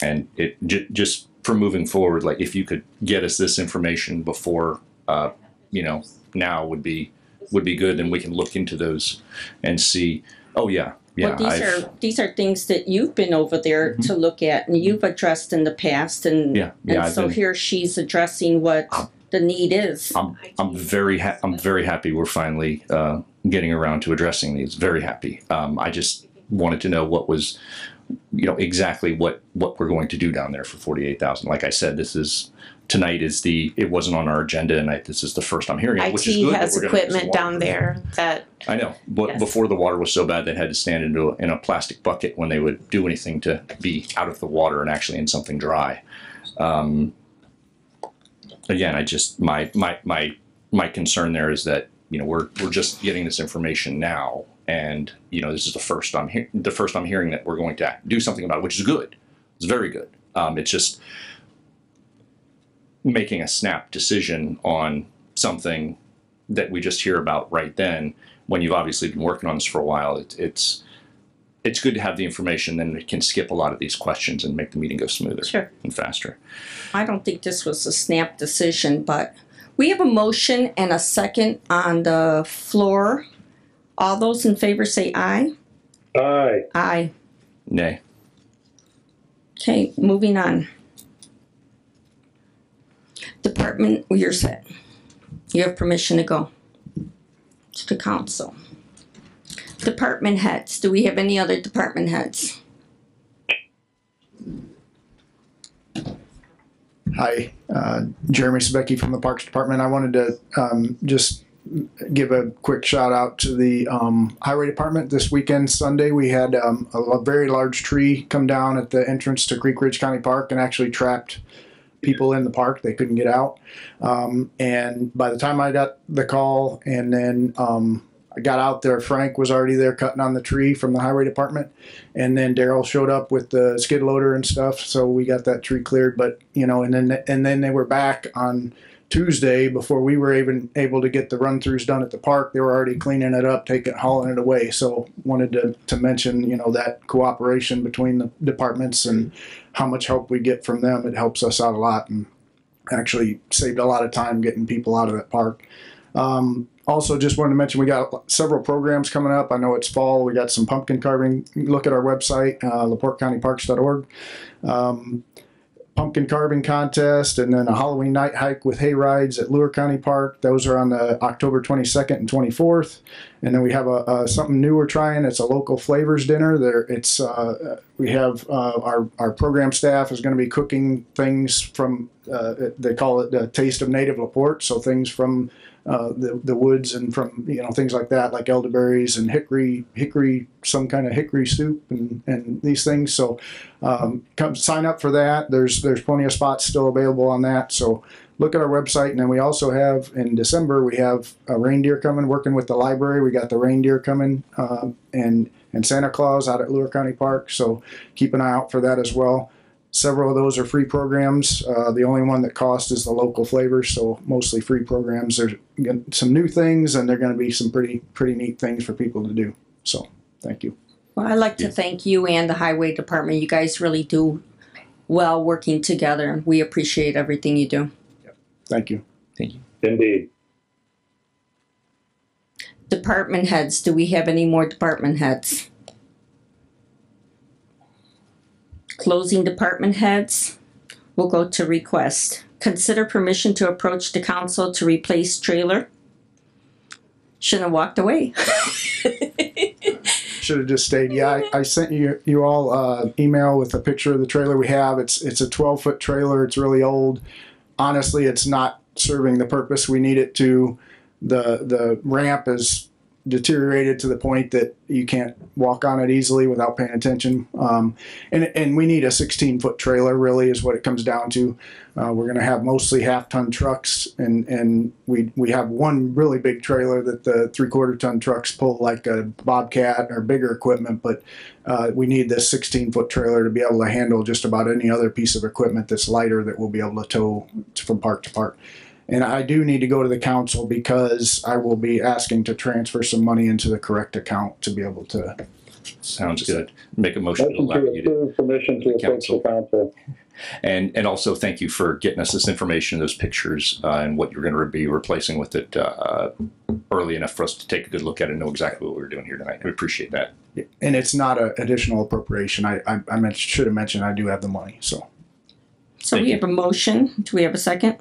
and it j- just for moving forward, like if you could get us this information before, uh, you know, now would be would be good, and we can look into those and see. Oh yeah, yeah. Well, these I've- are, these are things that you've been over there to look at and you've addressed in the past and, Yeah, yeah, and I've so been- here she's addressing what the need is. I'm I'm very ha- I'm very happy we're finally uh, getting around to addressing these. Very happy. Um, I just wanted to know what was, you know, exactly what what we're going to do down there for forty eight thousand. Like I said, this is tonight is the it wasn't on our agenda, and I, this is the first I'm hearing it, which is IT good. that has we're gonna use equipment water. down there that I know, but Yes. before the water was so bad, they had to stand into a, in a plastic bucket when they would do anything to be out of the water and actually in something dry. Um, again, I just my my my my concern there is that you know we're we're just getting this information now, and you know this is the first I'm he- the first I'm hearing that we're going to do something about, it, which is good. It's very good. Um, it's just making a snap decision on something that we just hear about right then when you've obviously been working on this for a while it, it's it's good to have the information then it can skip a lot of these questions and make the meeting go smoother Sure. and faster I don't think this was a snap decision, but we have a motion and a second on the floor. All those in favor say aye. Aye. Aye. nay Okay, moving on. Department, you're set. You have permission to go to the council. Department heads, do we have any other department heads? Hi, uh, Jeremy Sebecki from the Parks Department. I wanted to um, just give a quick shout out to the um, Highway Department. This weekend, Sunday, we had um, a, very large tree come down at the entrance to Creek Ridge County Park and actually trapped people in the park. They couldn't get out. Um, and by the time I got the call and then um, I got out there, Frank was already there cutting on the tree from the Highway Department and then Daryl showed up with the skid loader and stuff, so we got that tree cleared. But you know, and then and then they were back on Tuesday before we were even able to get the run throughs done at the park. They were already cleaning it up, taking hauling it away. So wanted to to mention you know that cooperation between the departments and how much help we get from them. It helps us out a lot and actually saved a lot of time getting people out of that park. Um, also, just wanted to mention we got several programs coming up. I know it's fall. We got some pumpkin carving. Look at our website, uh, laportecountyparks.org. Um, pumpkin carving contest, and then a Halloween night hike with hay rides at Luhr County Park. Those are on the October 22nd and 24th. And then we have a, a something new we're trying. It's a local flavors dinner. There, it's uh, we have uh, our our program staff is going to be cooking things from uh, they call it the taste of native LaPorte. So things from uh, the the woods and from you know things like that, like elderberries and hickory hickory some kind of hickory soup and, and these things. So um, come sign up for that. There's there's plenty of spots still available on that. So look at our website, and then we also have in December we have a reindeer coming. Working with the library, we got the reindeer coming uh, and and Santa Claus out at Luhr County Park. So keep an eye out for that as well. Several of those are free programs. Uh, the only one that costs is the local flavors, so mostly free programs. There's some new things, and they're going to be some pretty pretty neat things for people to do. So, thank you. Well, I'd like to thank you and the highway department. You guys really do well working together. And we appreciate everything you do. Thank you. Thank you. Indeed. Department heads, do we have any more department heads? Closing department heads, we'll go to request. Consider permission to approach the council to replace trailer. Shouldn't have walked away. *laughs* Should have just stayed. Yeah, I, I sent you you all uh, email with a picture of the trailer we have. It's it's a 12 foot trailer. It's really old. Honestly, it's not serving the purpose we need it to. The the ramp is deteriorated to the point that you can't walk on it easily without paying attention. Um, and and we need a 16 foot trailer. Really, is what it comes down to. Uh, we're going to have mostly half ton trucks, and and we we have one really big trailer that the three quarter ton trucks pull like a bobcat or bigger equipment. But uh, we need this 16 foot trailer to be able to handle just about any other piece of equipment that's lighter that we'll be able to tow from park to park. And I do need to go to the council because I will be asking to transfer some money into the correct account to be able to Sounds good. Make a motion to Motion allow to you to, approve permission to approach the council. and, and also thank you for getting us this information, those pictures, uh, and what you're gonna be replacing with it, uh, early enough for us to take a good look at it and know exactly what we're doing here tonight. We appreciate that. And it's not an additional appropriation. I, I, I meant, should have mentioned I do have the money, so. So Thank we you. have a motion. Do we have a second?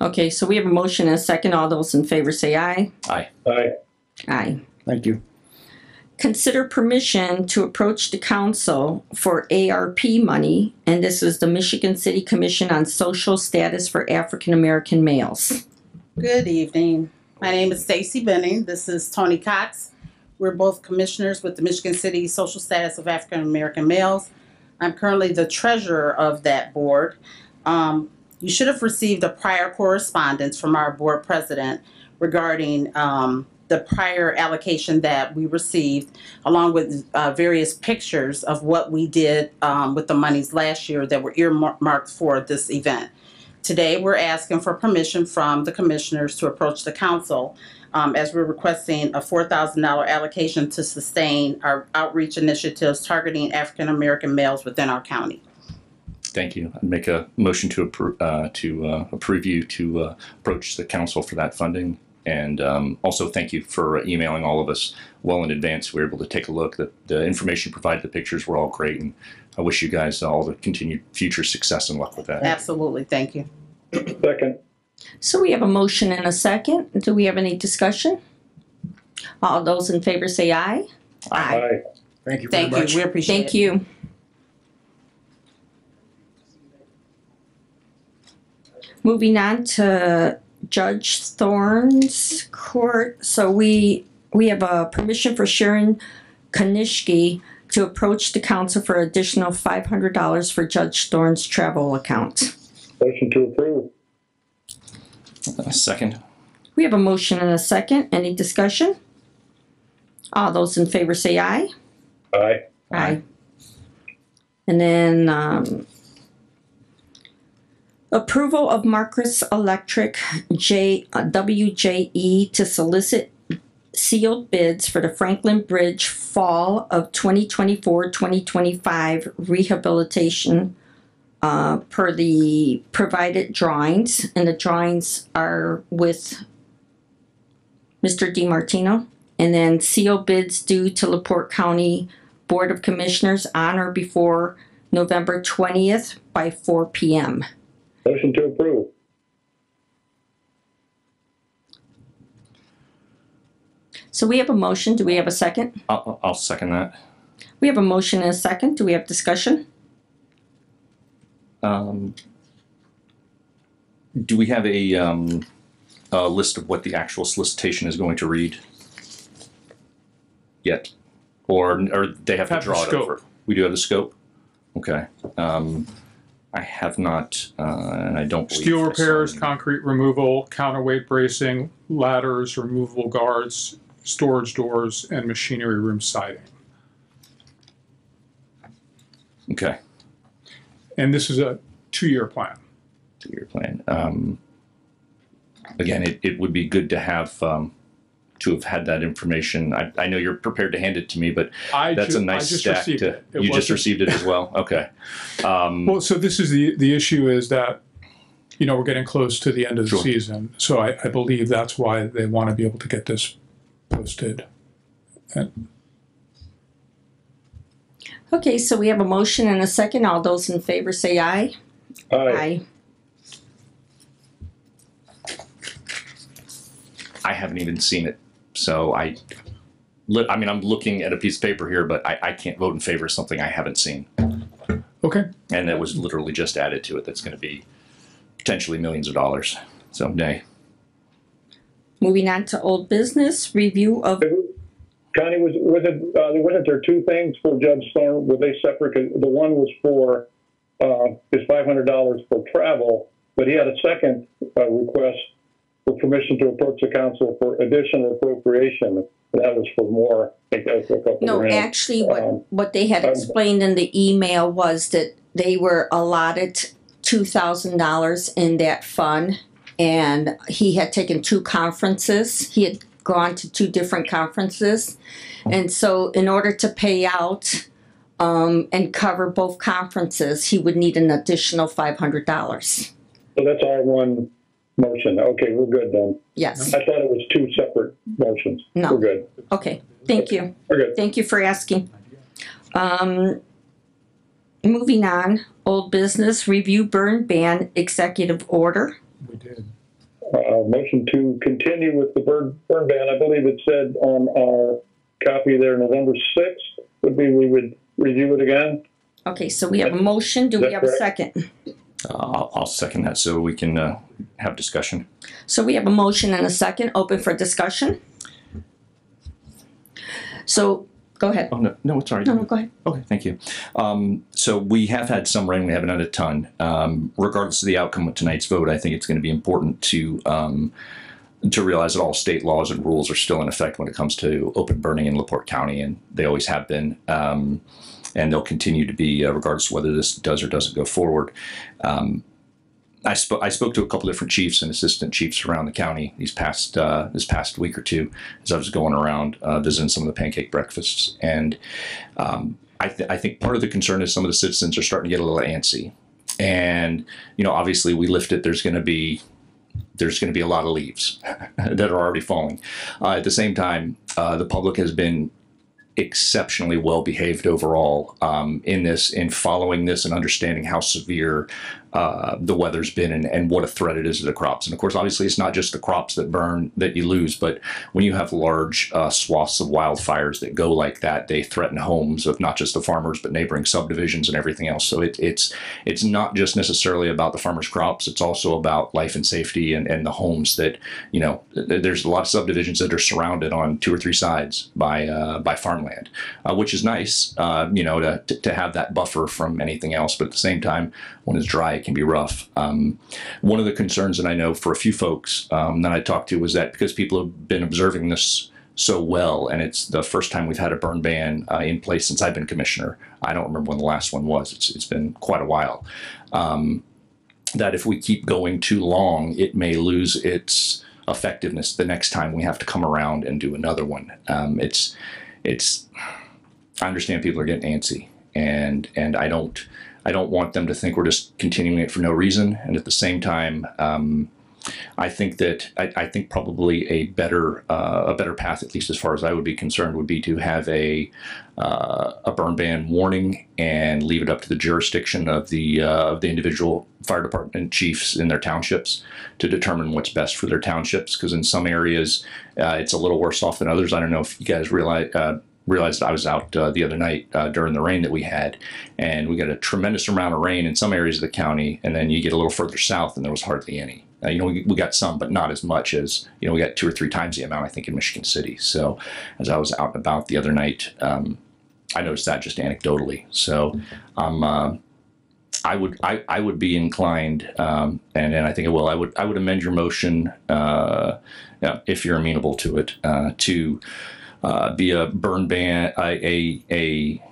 Okay, so we have a motion and a second. All those in favor say aye. Aye. Aye. Aye. Thank you. Consider permission to approach the council for ARP money, and this is the Michigan City Commission on Social Status for African American Males. Good evening. My name is Stacy Benning. This is Tony Cox. We're both commissioners with the Michigan City Social Status of African American Males. I'm currently the treasurer of that board. Um, you should have received a prior correspondence from our board president regarding um, the prior allocation that we received, along with uh, various pictures of what we did um, with the monies last year that were earmarked for this event. Today, we're asking for permission from the commissioners to approach the council um, as we're requesting a four thousand dollar allocation to sustain our outreach initiatives targeting African American males within our county. Thank you. I'd make a motion to approve, uh, to, uh, approve you to, uh, approach the council for that funding. And, um, also thank you for emailing all of us well in advance. We were able to take a look. The, the information provided, the pictures were all great. And I wish you guys all the continued future success and luck with that. Absolutely, thank you. Second. So we have a motion and a second. Do we have any discussion? All those in favor say aye. Aye. Thank you very Thank you, we appreciate it. Thank you. Moving on to Judge Thorne's court. So we, we have a permission for Sharon Konishki to approach the council for additional five hundred dollars for Judge Thorne's travel account. Motion to approve. Uh, Second? We have a motion and a second. Any discussion? All those in favor say aye. Aye. Aye. And then, um, approval of Marcus Electric J, uh, WJE to solicit sealed bids for the Franklin Bridge Fall of 2024-2025 rehabilitation uh, per the provided drawings, and the drawings are with Mr. DiMartino. And then sealed bids due to LaPorte County Board of Commissioners on or before November twentieth by four P M. Motion to approve. So we have a motion. Do we have a second? I'll, I'll second that. We have a motion and a second. Do we have discussion? Um, do we have a, um, a list of what the actual solicitation is going to read? Yet? Or, or they have to Have the draw it scope. over? We do have the scope? Okay. Um, I have not, uh, and I don't believe. Steel repairs, concrete removal, counterweight bracing, ladders, removable guards, storage doors, and machinery room siding. Okay, And this is a two-year plan. two-year plan. Um, again, it, it would be good to have, um, to have had that information. I, I know you're prepared to hand it to me, but I that's ju- a I nice just stack to, it. It you just wasn't- received it as well? *laughs* Okay. Um, Well, so this is the, the issue is that, you know, we're getting close to the end of the Sure. season. So I, I believe that's why they want to be able to get this posted. And Okay, so we have a motion and a second. All those in favor say aye. Aye. I haven't even seen it, so I, li- I mean, I'm looking at a piece of paper here, but I, I can't vote in favor of something I haven't seen. Okay, And that was literally just added to it. That's going to be potentially millions of dollars. So nay. Moving on to old business, review of, Connie, was, was it, uh, wasn't there two things for Judge Thorne? Were they separate? 'Cause The one was for, uh, his five hundred dollars for travel, but he had a second, uh, request for permission to approach the council for additional appropriation. That was for more, I think that was a couple no, grand. actually, what, Um, what they had um, explained in the email was that they were allotted two thousand dollars in that fund. And he had taken two conferences. He had gone to two different conferences. And so in order to pay out, um, and cover both conferences, he would need an additional five hundred dollars. So that's all one motion. Okay, we're good then. Yes. I thought it was two separate motions. No. We're good. Okay, thank you. We're good. Thank you for asking. Um, moving on, old business, review burn ban executive order. We did. Uh, motion to continue with the burn, burn ban. I believe it said on our copy there, November sixth would be, we would review it again. Okay, so we have a motion, do we Is that have a correct? second? Uh, I'll, I'll second that so we can uh, have discussion. So we have a motion and a second, open for discussion. So, go ahead. Oh, no, no, it's all right. No, no, go ahead. Okay, thank you. Um, so we have had some rain, we haven't had a ton. Um, regardless of the outcome of tonight's vote, I think it's going to be important to um, to realize that all state laws and rules are still in effect when it comes to open burning in LaPorte County, and they always have been. Um, and they'll continue to be, uh, regardless of whether this does or doesn't go forward. Um, I spoke. I spoke to a couple different chiefs and assistant chiefs around the county these past uh, this past week or two as I was going around uh, visiting some of the pancake breakfasts, and um, I, th- I think part of the concern is some of the citizens are starting to get a little antsy, and you know, obviously, we lift it. There's going to be there's going to be a lot of leaves *laughs* that are already falling. Uh, at the same time, uh, the public has been exceptionally well behaved overall um, in this, in following this, and understanding how severe uh, the weather's been and, and what a threat it is to the crops. And of course, obviously, it's not just the crops that burn that you lose, but when you have large uh, swaths of wildfires that go like that, they threaten homes of not just the farmers but neighboring subdivisions and everything else. So it, it's it's not just necessarily about the farmers' crops; it's also about life and safety and, and the homes that you know. There's a lot of subdivisions that are surrounded on two or three sides by uh, by farmland, uh, which is nice, uh, you know, to, to have that buffer from anything else. But at the same time, when it's dry, can be rough. Um, one of the concerns that I know for a few folks um, that I talked to was that because people have been observing this so well, and it's the first time we've had a burn ban uh, in place since I've been commissioner. I don't remember when the last one was. It's it's been quite a while. Um, that if we keep going too long, it may lose its effectiveness the next time we have to come around and do another one. Um, it's it's I understand people are getting antsy, and and I don't I don't want them to think we're just continuing it for no reason. And at the same time, um, I think that I, I think probably a better uh, a better path, at least as far as I would be concerned, would be to have a uh, a burn ban warning and leave it up to the jurisdiction of the uh, of the individual fire department chiefs in their townships to determine what's best for their townships. Because in some areas, uh, it's a little worse off than others. I don't know if you guys realize. Realized I was out uh, the other night uh, during the rain that we had, and we got a tremendous amount of rain in some areas of the county, and then you get a little further south, and there was hardly any. Uh, you know, we, we got some, but not as much as you know. We got two or three times the amount I think in Michigan City. So, as I was out and about the other night, um, I noticed that just anecdotally. So, um, uh, I would I, I would be inclined, um, and and I think I will. I would I would amend your motion uh, if you're amenable to it uh, to uh, be a burn ban a a, a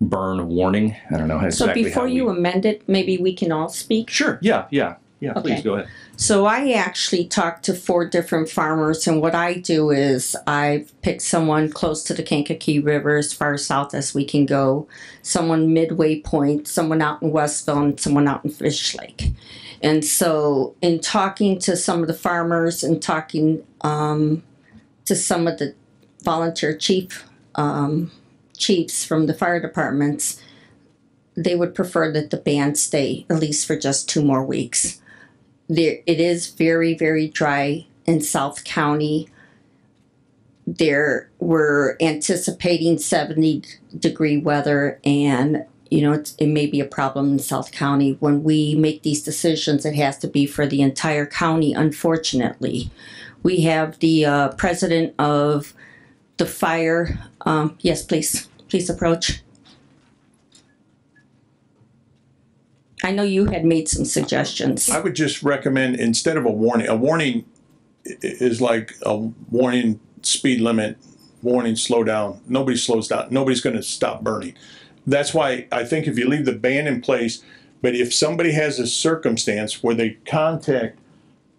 burn warning. I don't know how So before you we, amend it, maybe we can all speak? Sure. Yeah. Yeah. Yeah. Please go ahead. So I actually talked to four different farmers, and what I do is I pick someone close to the Kankakee River, as far south as we can go, someone midway point, someone out in Westville, and someone out in Fish Lake. And so, in talking to some of the farmers and talking um, to some of the volunteer chief um, chiefs from the fire departments, they would prefer that the ban stay at least for just two more weeks. There it is very very dry in south county. There we're anticipating 70 degree weather and you know it may be a problem in south county. When we make these decisions it has to be for the entire county unfortunately. We have the uh, president of the fire um, yes please please approach i know you had made some suggestions I would just recommend instead of a warning, a warning is like a warning speed limit, warning slow down. Nobody slows down. Nobody's going to stop burning. That's why I think if you leave the ban in place, but if somebody has a circumstance where they contact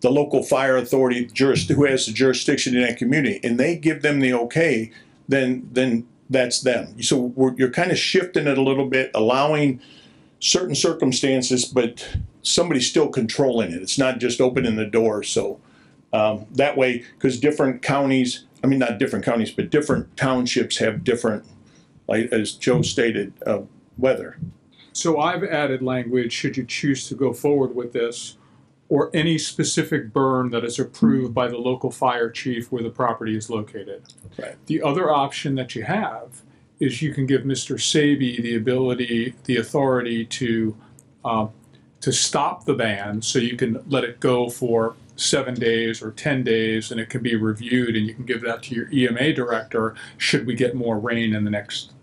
the local fire authority who has the jurisdiction in that community, and they give them the okay, then then that's them. So you're kind of shifting it a little bit, allowing certain circumstances, but somebody's still controlling it. It's not just opening the door. So um, that way, because different counties, I mean, not different counties, but different townships have different, like as Joe stated, uh, weather. So I've added language, should you choose to go forward with this, or any specific burn that is approved by the local fire chief where the property is located. The other option that you have is you can give Mr. Saby the ability, the authority to, um, to stop the ban, so you can let it go for seven days or ten days, and it can be reviewed, and you can give that to your EMA director, should we get more rain in the next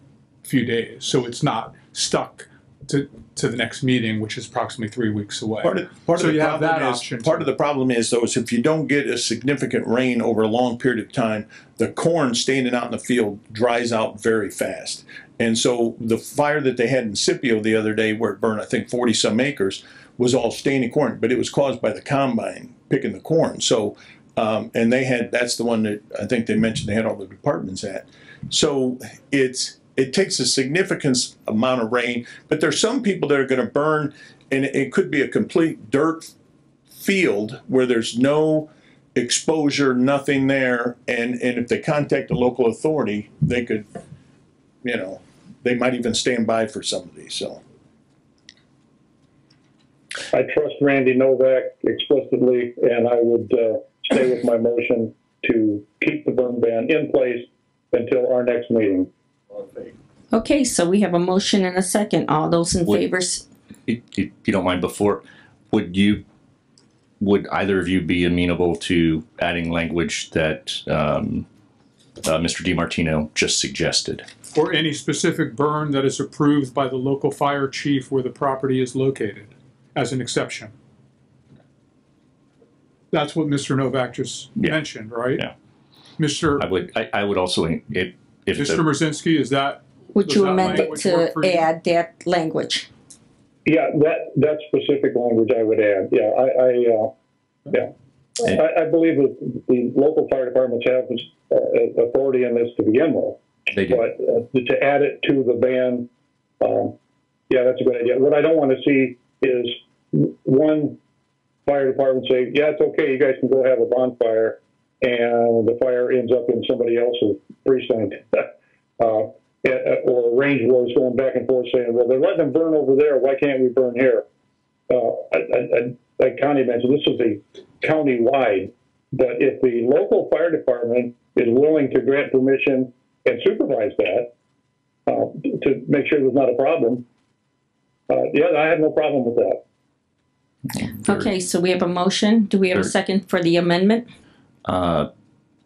few days. So it's not stuck to, to the next meeting, which is approximately three weeks away. Part of, part So of the you have problem that is, option part of the problem is though, is if you don't get a significant rain over a long period of time, the corn standing out in the field dries out very fast. And so the fire that they had in Scipio the other day, where it burned, I think, forty some acres, was all standing corn, but it was caused by the combine picking the corn. So, um, and they had, that's the one that I think they mentioned they had all the departments at. So it's, it takes a significant amount of rain, but there's some people that are gonna burn, and it could be a complete dirt field where there's no exposure, nothing there, and, and if they contact the local authority, they could, you know, they might even stand by for some of these, so. I trust Randy Novak explicitly, and I would uh, stay with my motion to keep the burn ban in place until our next meeting. Okay, so we have a motion and a second. All those in Would- favor, s- If, if you don't mind, before, would you, would either of you be amenable to adding language that um, uh, Mr. DiMartino just suggested? Or any specific burn that is approved by the local fire chief where the property is located, as an exception. That's what Mr. Novak just Yeah. mentioned, right? Yeah. Mr. I would, I, I would also, if, if Mr. the, Mrozinski, is that? would does you that amend it language to work for you? add that language? Yeah, that, that specific language I would add, yeah, I, I, uh, yeah. I, I believe that the local fire departments have uh, authority in this to begin with. They do. But uh, to add it to the ban, um, yeah, that's a good idea. What I don't want to see is one fire department say, yeah, it's okay, you guys can go have a bonfire, and the fire ends up in somebody else's precinct. *laughs* uh, or a range wars going back and forth saying, well, they're letting them burn over there, why can't we burn here? Uh, I, I, I, like Connie mentioned, this is a county-wide, but if the local fire department is willing to grant permission and supervise that, uh, to make sure there's not a problem, uh, yeah, I have no problem with that. Okay, so we have a motion. Do we have a Third. second for the amendment? uh,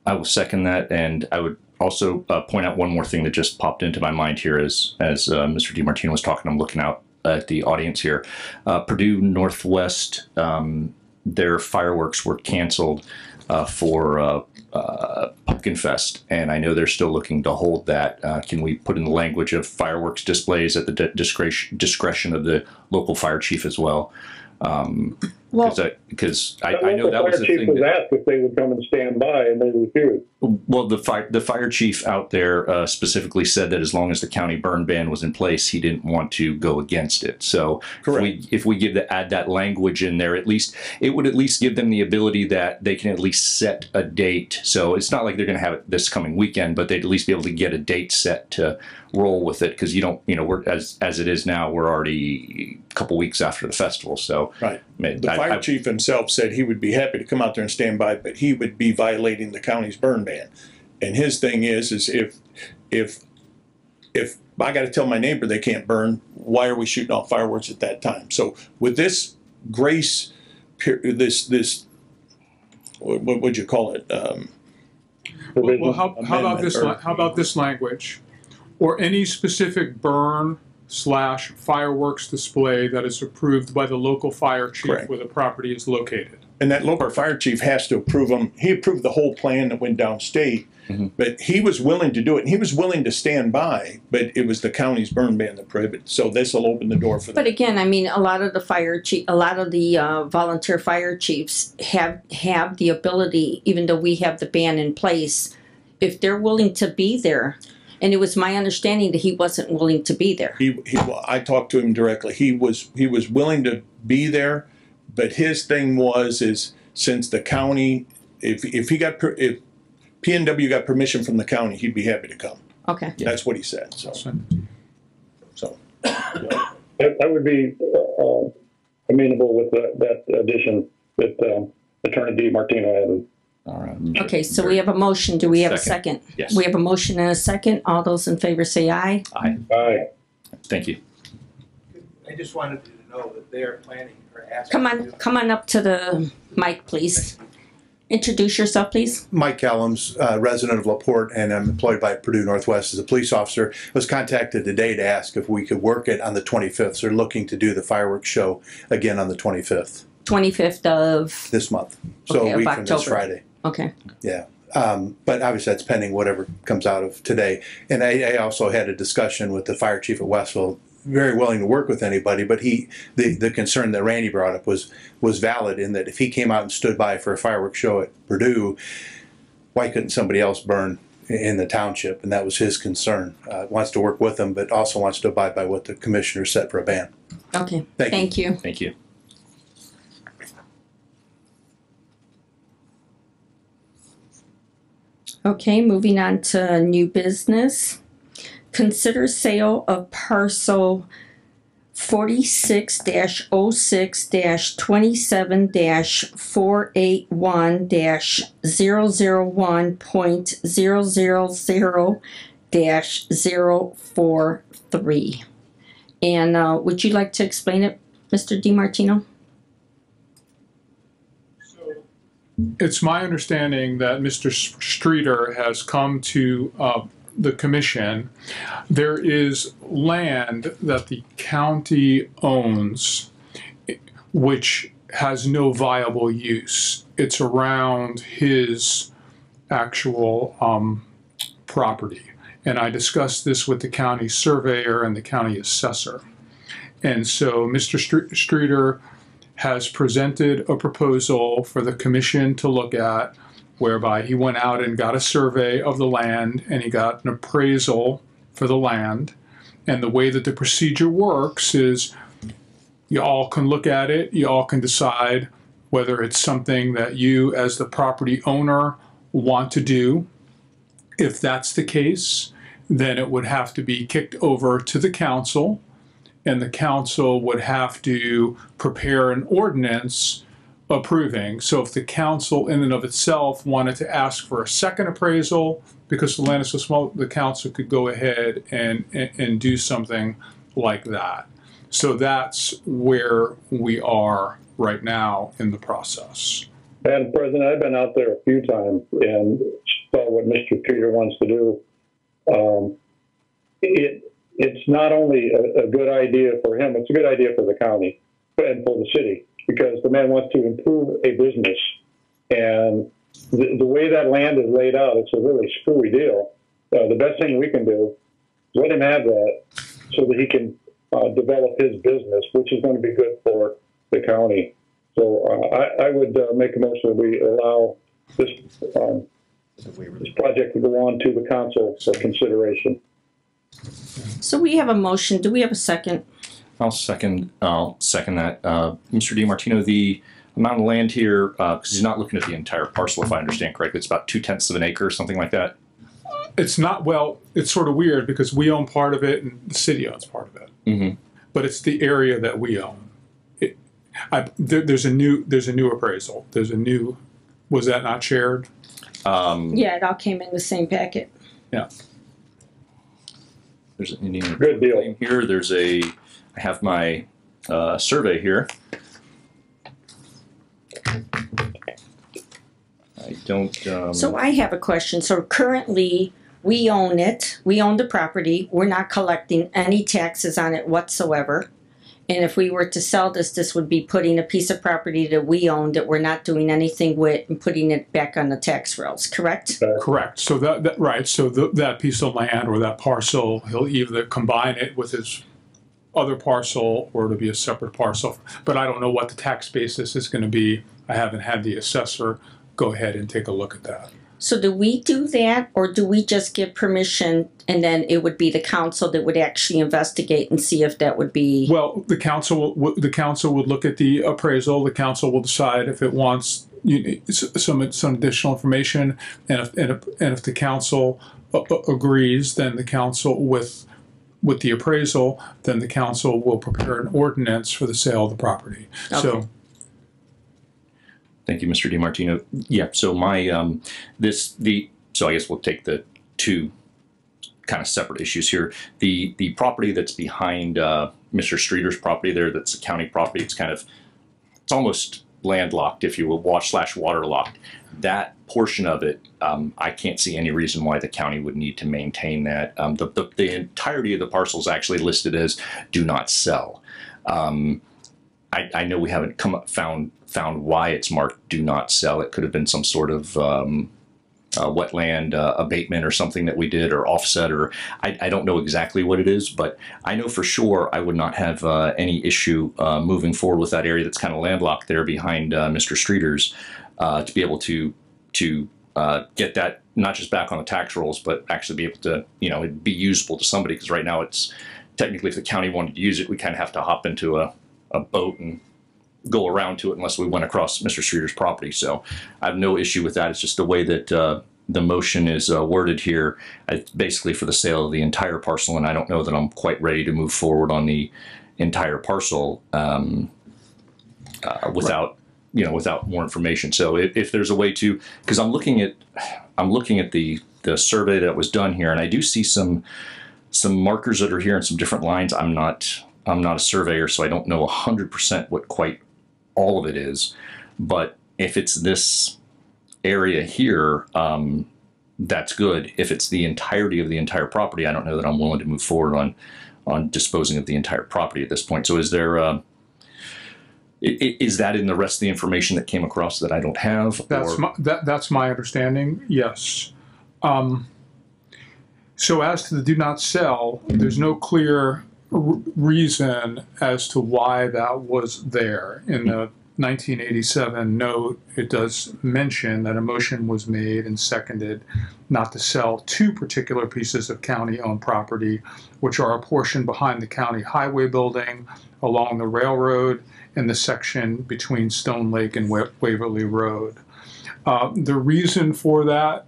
I will second that, and I would also uh, point out one more thing that just popped into my mind here as as uh, Mr. DiMartino was talking. I'm looking out at the audience here. Uh, Purdue Northwest, um, their fireworks were canceled uh, for uh, uh, Pumpkin Fest, and I know they're still looking to hold that. Can we put in the language of fireworks displays at the di- discretion discretion of the local fire chief as well? Um, Well, because I, because I, I know that was fire the chief thing. was that- asked if they would come and stand by, and they refused. Well, the fire the fire chief out there uh, specifically said that as long as the county burn ban was in place, he didn't want to go against it. So if we if we give the add that language in there, at least it would at least give them the ability that they can at least set a date. So it's not like they're going to have it this coming weekend, but they'd at least be able to get a date set to roll with it because you don't you know we're as as it is now we're already a couple weeks after the festival. So Right. The I- fire I- chief himself said he would be happy to come out there and stand by, but he would be violating the county's burn ban. And his thing is, is if, if, if I gotta tell my neighbor they can't burn, why are we shooting off fireworks at that time? So with this grace, per- this, this, what, what would you call it? Um, Well, well, how, how about this, how about this language? Or any specific burn slash fireworks display that is approved by the local fire chief Correct. where the property is located. And that local fire chief has to approve them. He approved the whole plan that went downstate. Mhm. But he was willing to do it, and he was willing to stand by, but it was the county's burn ban that prohibited, so this will open the door for But that. again, I mean, a lot of the fire chief, a lot of the uh, volunteer fire chiefs have have the ability, even though we have the ban in place, if they're willing to be there. And it was my understanding that he wasn't willing to be there. He, he, I talked to him directly, he was, he was willing to be there, but his thing was, is since the county, if, if he got, per- if P and W got permission from the county, he'd be happy to come. Okay. That's what he said, so. So, I, I would be, uh, amenable with that, that addition that, um, Attorney DiMartino added. All right. Okay, so we have a motion. Do we have a Second. second? Yes. We have a motion and a second. All those in favor say aye. Aye. Aye. Thank you. I just wanted you to know that they are planning or asking. Come on, come on up to the mic, please. Introduce yourself, please. Mike Kellums, uh, resident of LaPorte, and I'm employed by Purdue Northwest as a police officer. Was contacted today to ask if we could work it on the 25th. So they're looking to do the fireworks show again on the 25th Twenty-fifth of, this month. So Okay, a of week from this October. Friday. Okay. Yeah. Um, but obviously that's pending whatever comes out of today. And I, I also had a discussion with the fire chief at Westville, very willing to work with anybody, but he, the, the concern that Randy brought up was, was valid in that if he came out and stood by for a fireworks show at Purdue, why couldn't somebody else burn in the township? And that was his concern. Uh, wants to work with them, but also wants to abide by what the commissioner set for a ban. Okay, Thank you. thank you. Thank you. Okay, moving on to new business. Consider sale of parcel forty-six 6 twenty-seven four eight one 1one point zero zero zero 43 And, uh, would you like to explain it, Mr. DiMartino? It's my understanding that Mr. Streeter has come to uh, the commission. There is land that the county owns, which has no viable use. It's around his actual um, property. And I discussed this with the county surveyor and the county assessor. And so Mr. Stre- Streeter has presented a proposal for the commission to look at whereby he went out and got a survey of the land and he got an appraisal for the land. And the way that the procedure works is you all can look at it, you all can decide whether it's something that you, as the property owner, want to do. If that's the case, then it would have to be kicked over to the council and the council would have to prepare an ordinance approving. So if the council in and of itself wanted to ask for a second appraisal, because the land is so small, the council could go ahead and, and, and do something like that. So that's where we are right now in the process. And President, I've been out there a few times and saw what Mr. Peter wants to do. Um, it, it's not only a, a good idea for him, it's a good idea for the county and for the city because the man wants to improve a business. And the, the way that land is laid out, it's a really screwy deal. Uh, the best thing we can do is let him have that so that he can uh, develop his business, which is going to be good for the county. So uh, I, I would uh, make a motion that we allow this, um, this project to go on to the council for consideration. So we have a motion. Do we have a second? I'll second, I'll second that. Uh, Mr. DiMartino, the amount of land here, because he's not looking at the entire parcel, if I understand correctly, it's about two tenths of an acre, something like that. It's not, well, it's sort of weird because we own part of it and the city owns part of it. Mm-hmm. But it's the area that we own. It, I, there, there's a new, there's a new appraisal. There's a new, was that not shared? Um, Yeah, it all came in the same packet. Yeah. There's an Indian Good deal. claim here. There's a, I have my uh, survey here. I don't. Um, So I have a question. So currently, we own it. We own the property. We're not collecting any taxes on it whatsoever. And if we were to sell this, this would be putting a piece of property that we own that we're not doing anything with and putting it back on the tax rolls, correct? Correct. So that, that right. So the, that piece of land or that parcel, he'll either combine it with his other parcel or to be a separate parcel. But I don't know what the tax basis is going to be. I haven't had the assessor go ahead and take a look at that. So do we do that or do we just give permission and then it would be the council that would actually investigate and see if that would be? Well, the council, will- the council would look at the appraisal, the council will decide if it wants you- some, some additional information. And if, and if, and if the council a- a- agrees, then the council with, with the appraisal, then the council will prepare an ordinance for the sale of the property. So, Thank you, Mr. DiMartino. Yeah, so my, um, this, the, so I guess we'll take the two kind of separate issues here. The, the property that's behind, uh, Mr. Streeter's property there, that's a county property, it's kind of, it's almost landlocked, if you will, wash slash waterlocked. That portion of it, um, I can't see any reason why the county would need to maintain that. Um, the, the, the entirety of the parcel is actually listed as do not sell. Um, I, I know we haven't come up, found found why it's marked do not sell. It could have been some sort of um, uh, wetland uh, abatement or something that we did or offset or I, I don't know exactly what it is, but I know for sure I would not have uh, any issue uh, moving forward with that area that's kind of landlocked there behind uh, Mr. Streeter's uh, to be able to to get that not just back on the tax rolls, but actually be able to you know be usable to somebody because right now it's technically if the county wanted to use it, we kind of have to hop into a, a boat and go around to it unless we went across Mr. Streeter's property. So I have no issue with that. It's just the way that uh, the motion is uh, worded here. It's basically for the sale of the entire parcel, and I don't know that I'm quite ready to move forward on the entire parcel um, uh, without you know without more information. So if, if there's a way to, because I'm looking at I'm looking at the the survey that was done here, and I do see some some markers that are here and some different lines. I'm not I'm not a surveyor, so I don't know hundred percent what quite all of it is. But if it's this area here, um, that's good. If it's the entirety of the entire property, I don't know that I'm willing to move forward on on disposing of the entire property at this point. So is there uh, is that in the rest of the information that came across that I don't have? That's or- my, that, that's my understanding, yes. Um, so as to the do not sell, there's no clear reason as to why that was there. In the 1987 note, it does mention that a motion was made and seconded not to sell two particular pieces of county-owned property, which are a portion behind the county highway building, along the railroad, and the section between Stone Lake and Waverly Road. Uh, the reason for that,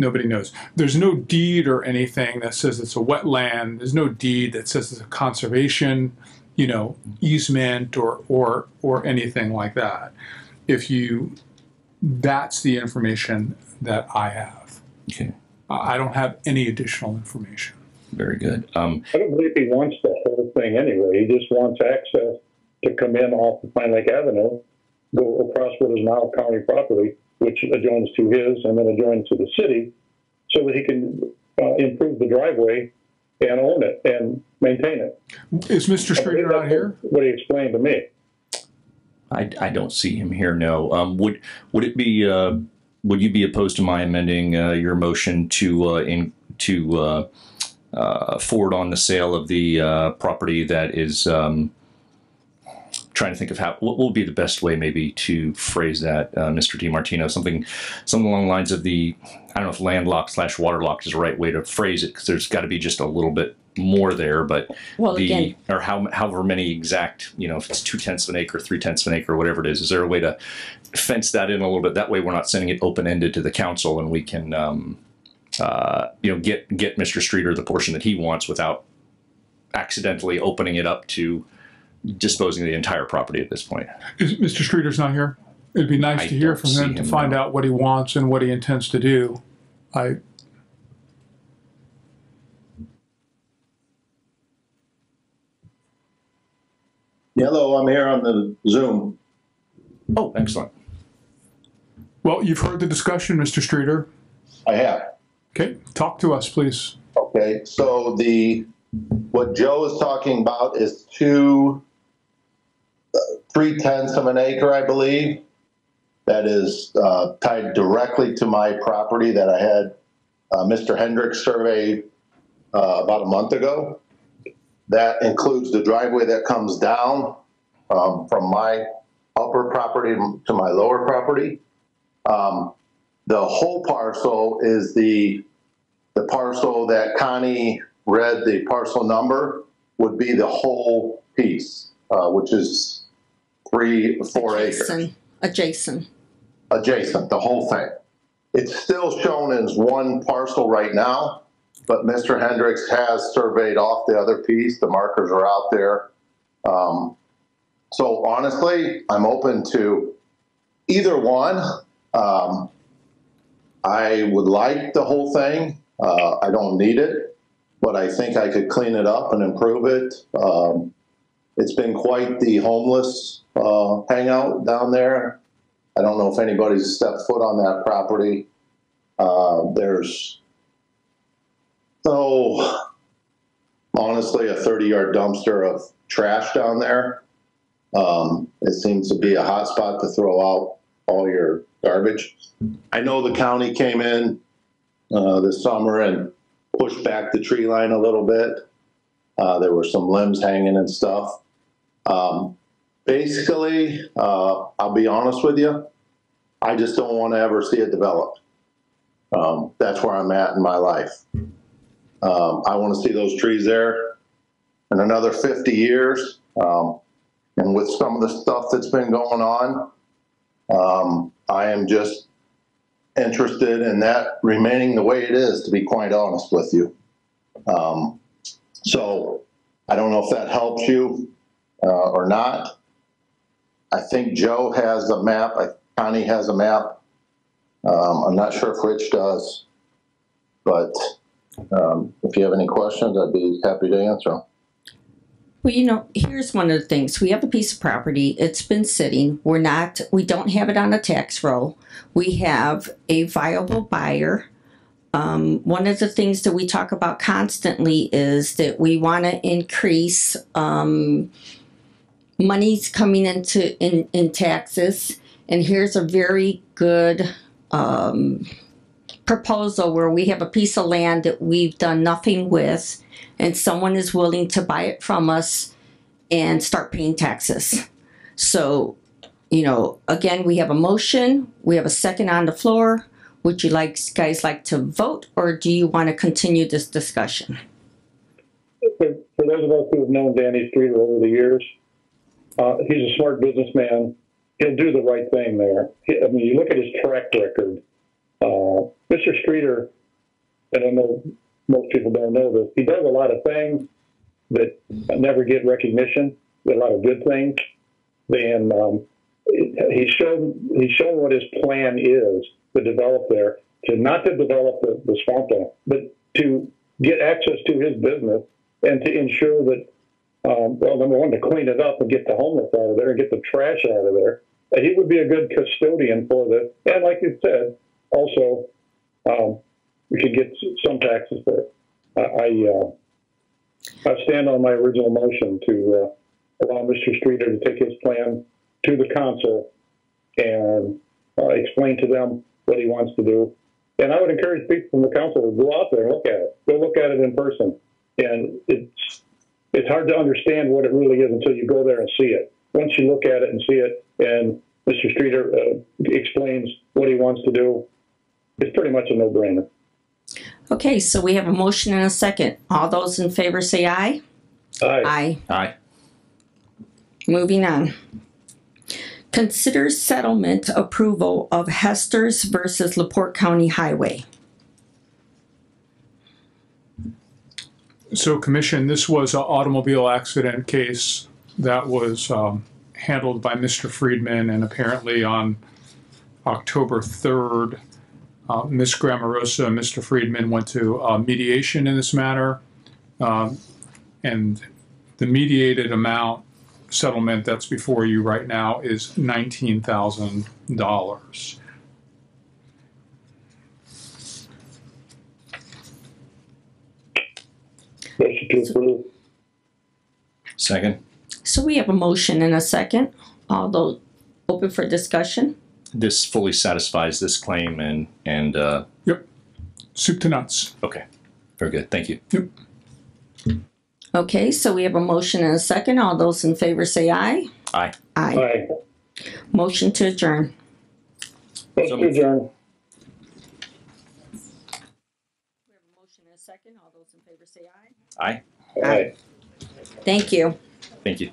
nobody knows. There's no deed or anything that says it's a wetland. There's no deed that says it's a conservation, you know, easement or or or anything like that. If you, that's the information that I have. Okay. I I don't have any additional information. Very good. Um, I don't believe he wants the whole thing anyway. He just wants access to come in off of Pine Lake Avenue, go across what is now county property, which adjoins to his and then adjoins to the city, so that he can uh, improve the driveway and own it and maintain it. Is Mr. Streeter not here? What he explained to me. I, I don't see him here. No. Um, would would it be uh, would you be opposed to my amending uh, your motion to uh, in to uh, uh, forward on the sale of the uh, property that is um, trying to think of how what will be the best way maybe to phrase that, uh, Mr. DiMartino? Something something along the lines of the I don't know if landlocked slash waterlocked is the right way to phrase it because there's got to be just a little bit more there, but Well, the again- or how however many exact you know if it's two tenths of an acre, three tenths of an acre, whatever it is, is there a way to fence that in a little bit? That way, we're not sending it open ended to the council, and we can um, uh, you know get get Mr. Streeter the portion that he wants without accidentally opening it up to disposing of the entire property at this point. Is Mr. Streeter's not here? It'd be nice I to hear from him to him, find no. out what he wants and what he intends to do. I, Hello, I'm here on the Zoom. Oh, excellent. well, you've heard the discussion, Mr. Streeter. I have. Okay, talk to us, please. Okay, so the What Joe is talking about is two, three tenths of an acre, I believe. That is uh, tied directly to my property that I had uh, Mr. Hendricks survey uh, about a month ago. That includes the driveway that comes down um, from my upper property to my lower property. Um, the whole parcel is the the parcel that Connie read the parcel number would be the whole piece, uh, which is three, four acres. Adjacent, adjacent. Adjacent, the whole thing. It's still shown as one parcel right now, but Mr. Hendricks has surveyed off the other piece. The markers are out there. Um, so honestly, I'm open to either one. Um, I would like the whole thing. Uh, I don't need it, but I think I could clean it up and improve it. Um, it's been quite the homeless uh, hangout down there. I don't know if anybody's stepped foot on that property. Uh, there's, oh, honestly, a 30 yard dumpster of trash down there. Um, it seems to be a hot spot to throw out all your garbage. I know the county came in uh, this summer and pushed back the tree line a little bit. Uh, there were some limbs hanging and stuff. Um, basically, uh, I'll be honest with you, I just don't want to ever see it develop. Um, that's where I'm at in my life. Um, I want to see those trees there in another 50 years. Um, and with some of the stuff that's been going on, um, I am just interested in that remaining the way it is, to be quite honest with you. Um, so I don't know if that helps you uh, or not. I think Joe has a map. I, Connie has a map. Um, I'm not sure if Rich does, but um, if you have any questions, I'd be happy to answer them. Well, you know, here's one of the things. We have a piece of property. It's been sitting. We're not, we don't have it on a tax roll. We have a viable buyer. Um, one of the things that we talk about constantly is that we want to increase um, monies coming into in, in taxes. And here's a very good um, proposal where we have a piece of land that we've done nothing with and someone is willing to buy it from us and start paying taxes. So, you know, again, we have a motion, we have a second on the floor. Would you like guys like to vote or do you want to continue this discussion? For, for those of us who have known Danny Streeter over the years, uh, he's a smart businessman. He'll do the right thing there. He, I mean, you look at his track record. Uh, Mr. Streeter, and I know most people don't know this. He does a lot of things that never get recognition. A lot of good things, and um, he's shown he's shown what his plan is to develop there. To not to develop the, the swampland, but to get access to his business and to ensure that um, well, number one, to clean it up and get the homeless out of there and get the trash out of there. He would be a good custodian for this. And like you said, also, um, we could get some taxes. I, I, uh, I stand on my original motion to uh, allow Mr. Streeter to take his plan to the council and uh, explain to them what he wants to do. And I would encourage people from the council to go out there and look at it. Go look at it in person. And it's it's hard to understand what it really is until you go there and see it. Once you look at it and see it, and Mr. Streeter uh, explains what he wants to do, it's pretty much a no-brainer. Okay, so we have a motion and a second. All those in favor say aye. Aye. Aye. Aye. Moving on. Consider settlement approval of Hester's versus LaPorte County Highway. So Commission, this was an automobile accident case that was um, handled by Mr. Friedman and apparently on October 3rd, uh, Ms. Gramarossa and Mr. Friedman went to uh, mediation in this matter. Um, and the mediated amount settlement that's before you right now is $19,000. Motion to approve. Second. So we have a motion and a second. All those open for discussion? This fully satisfies this claim and, and, uh, Yep. Soup to nuts. okay, very good, thank you. Yep. Okay, so we have a motion and a second. All those in favor say aye. Aye. Aye. Aye. Motion to adjourn. Motion to adjourn. Motion and a second. All those in favor say aye. Aye, Aye. Thank you. thank you.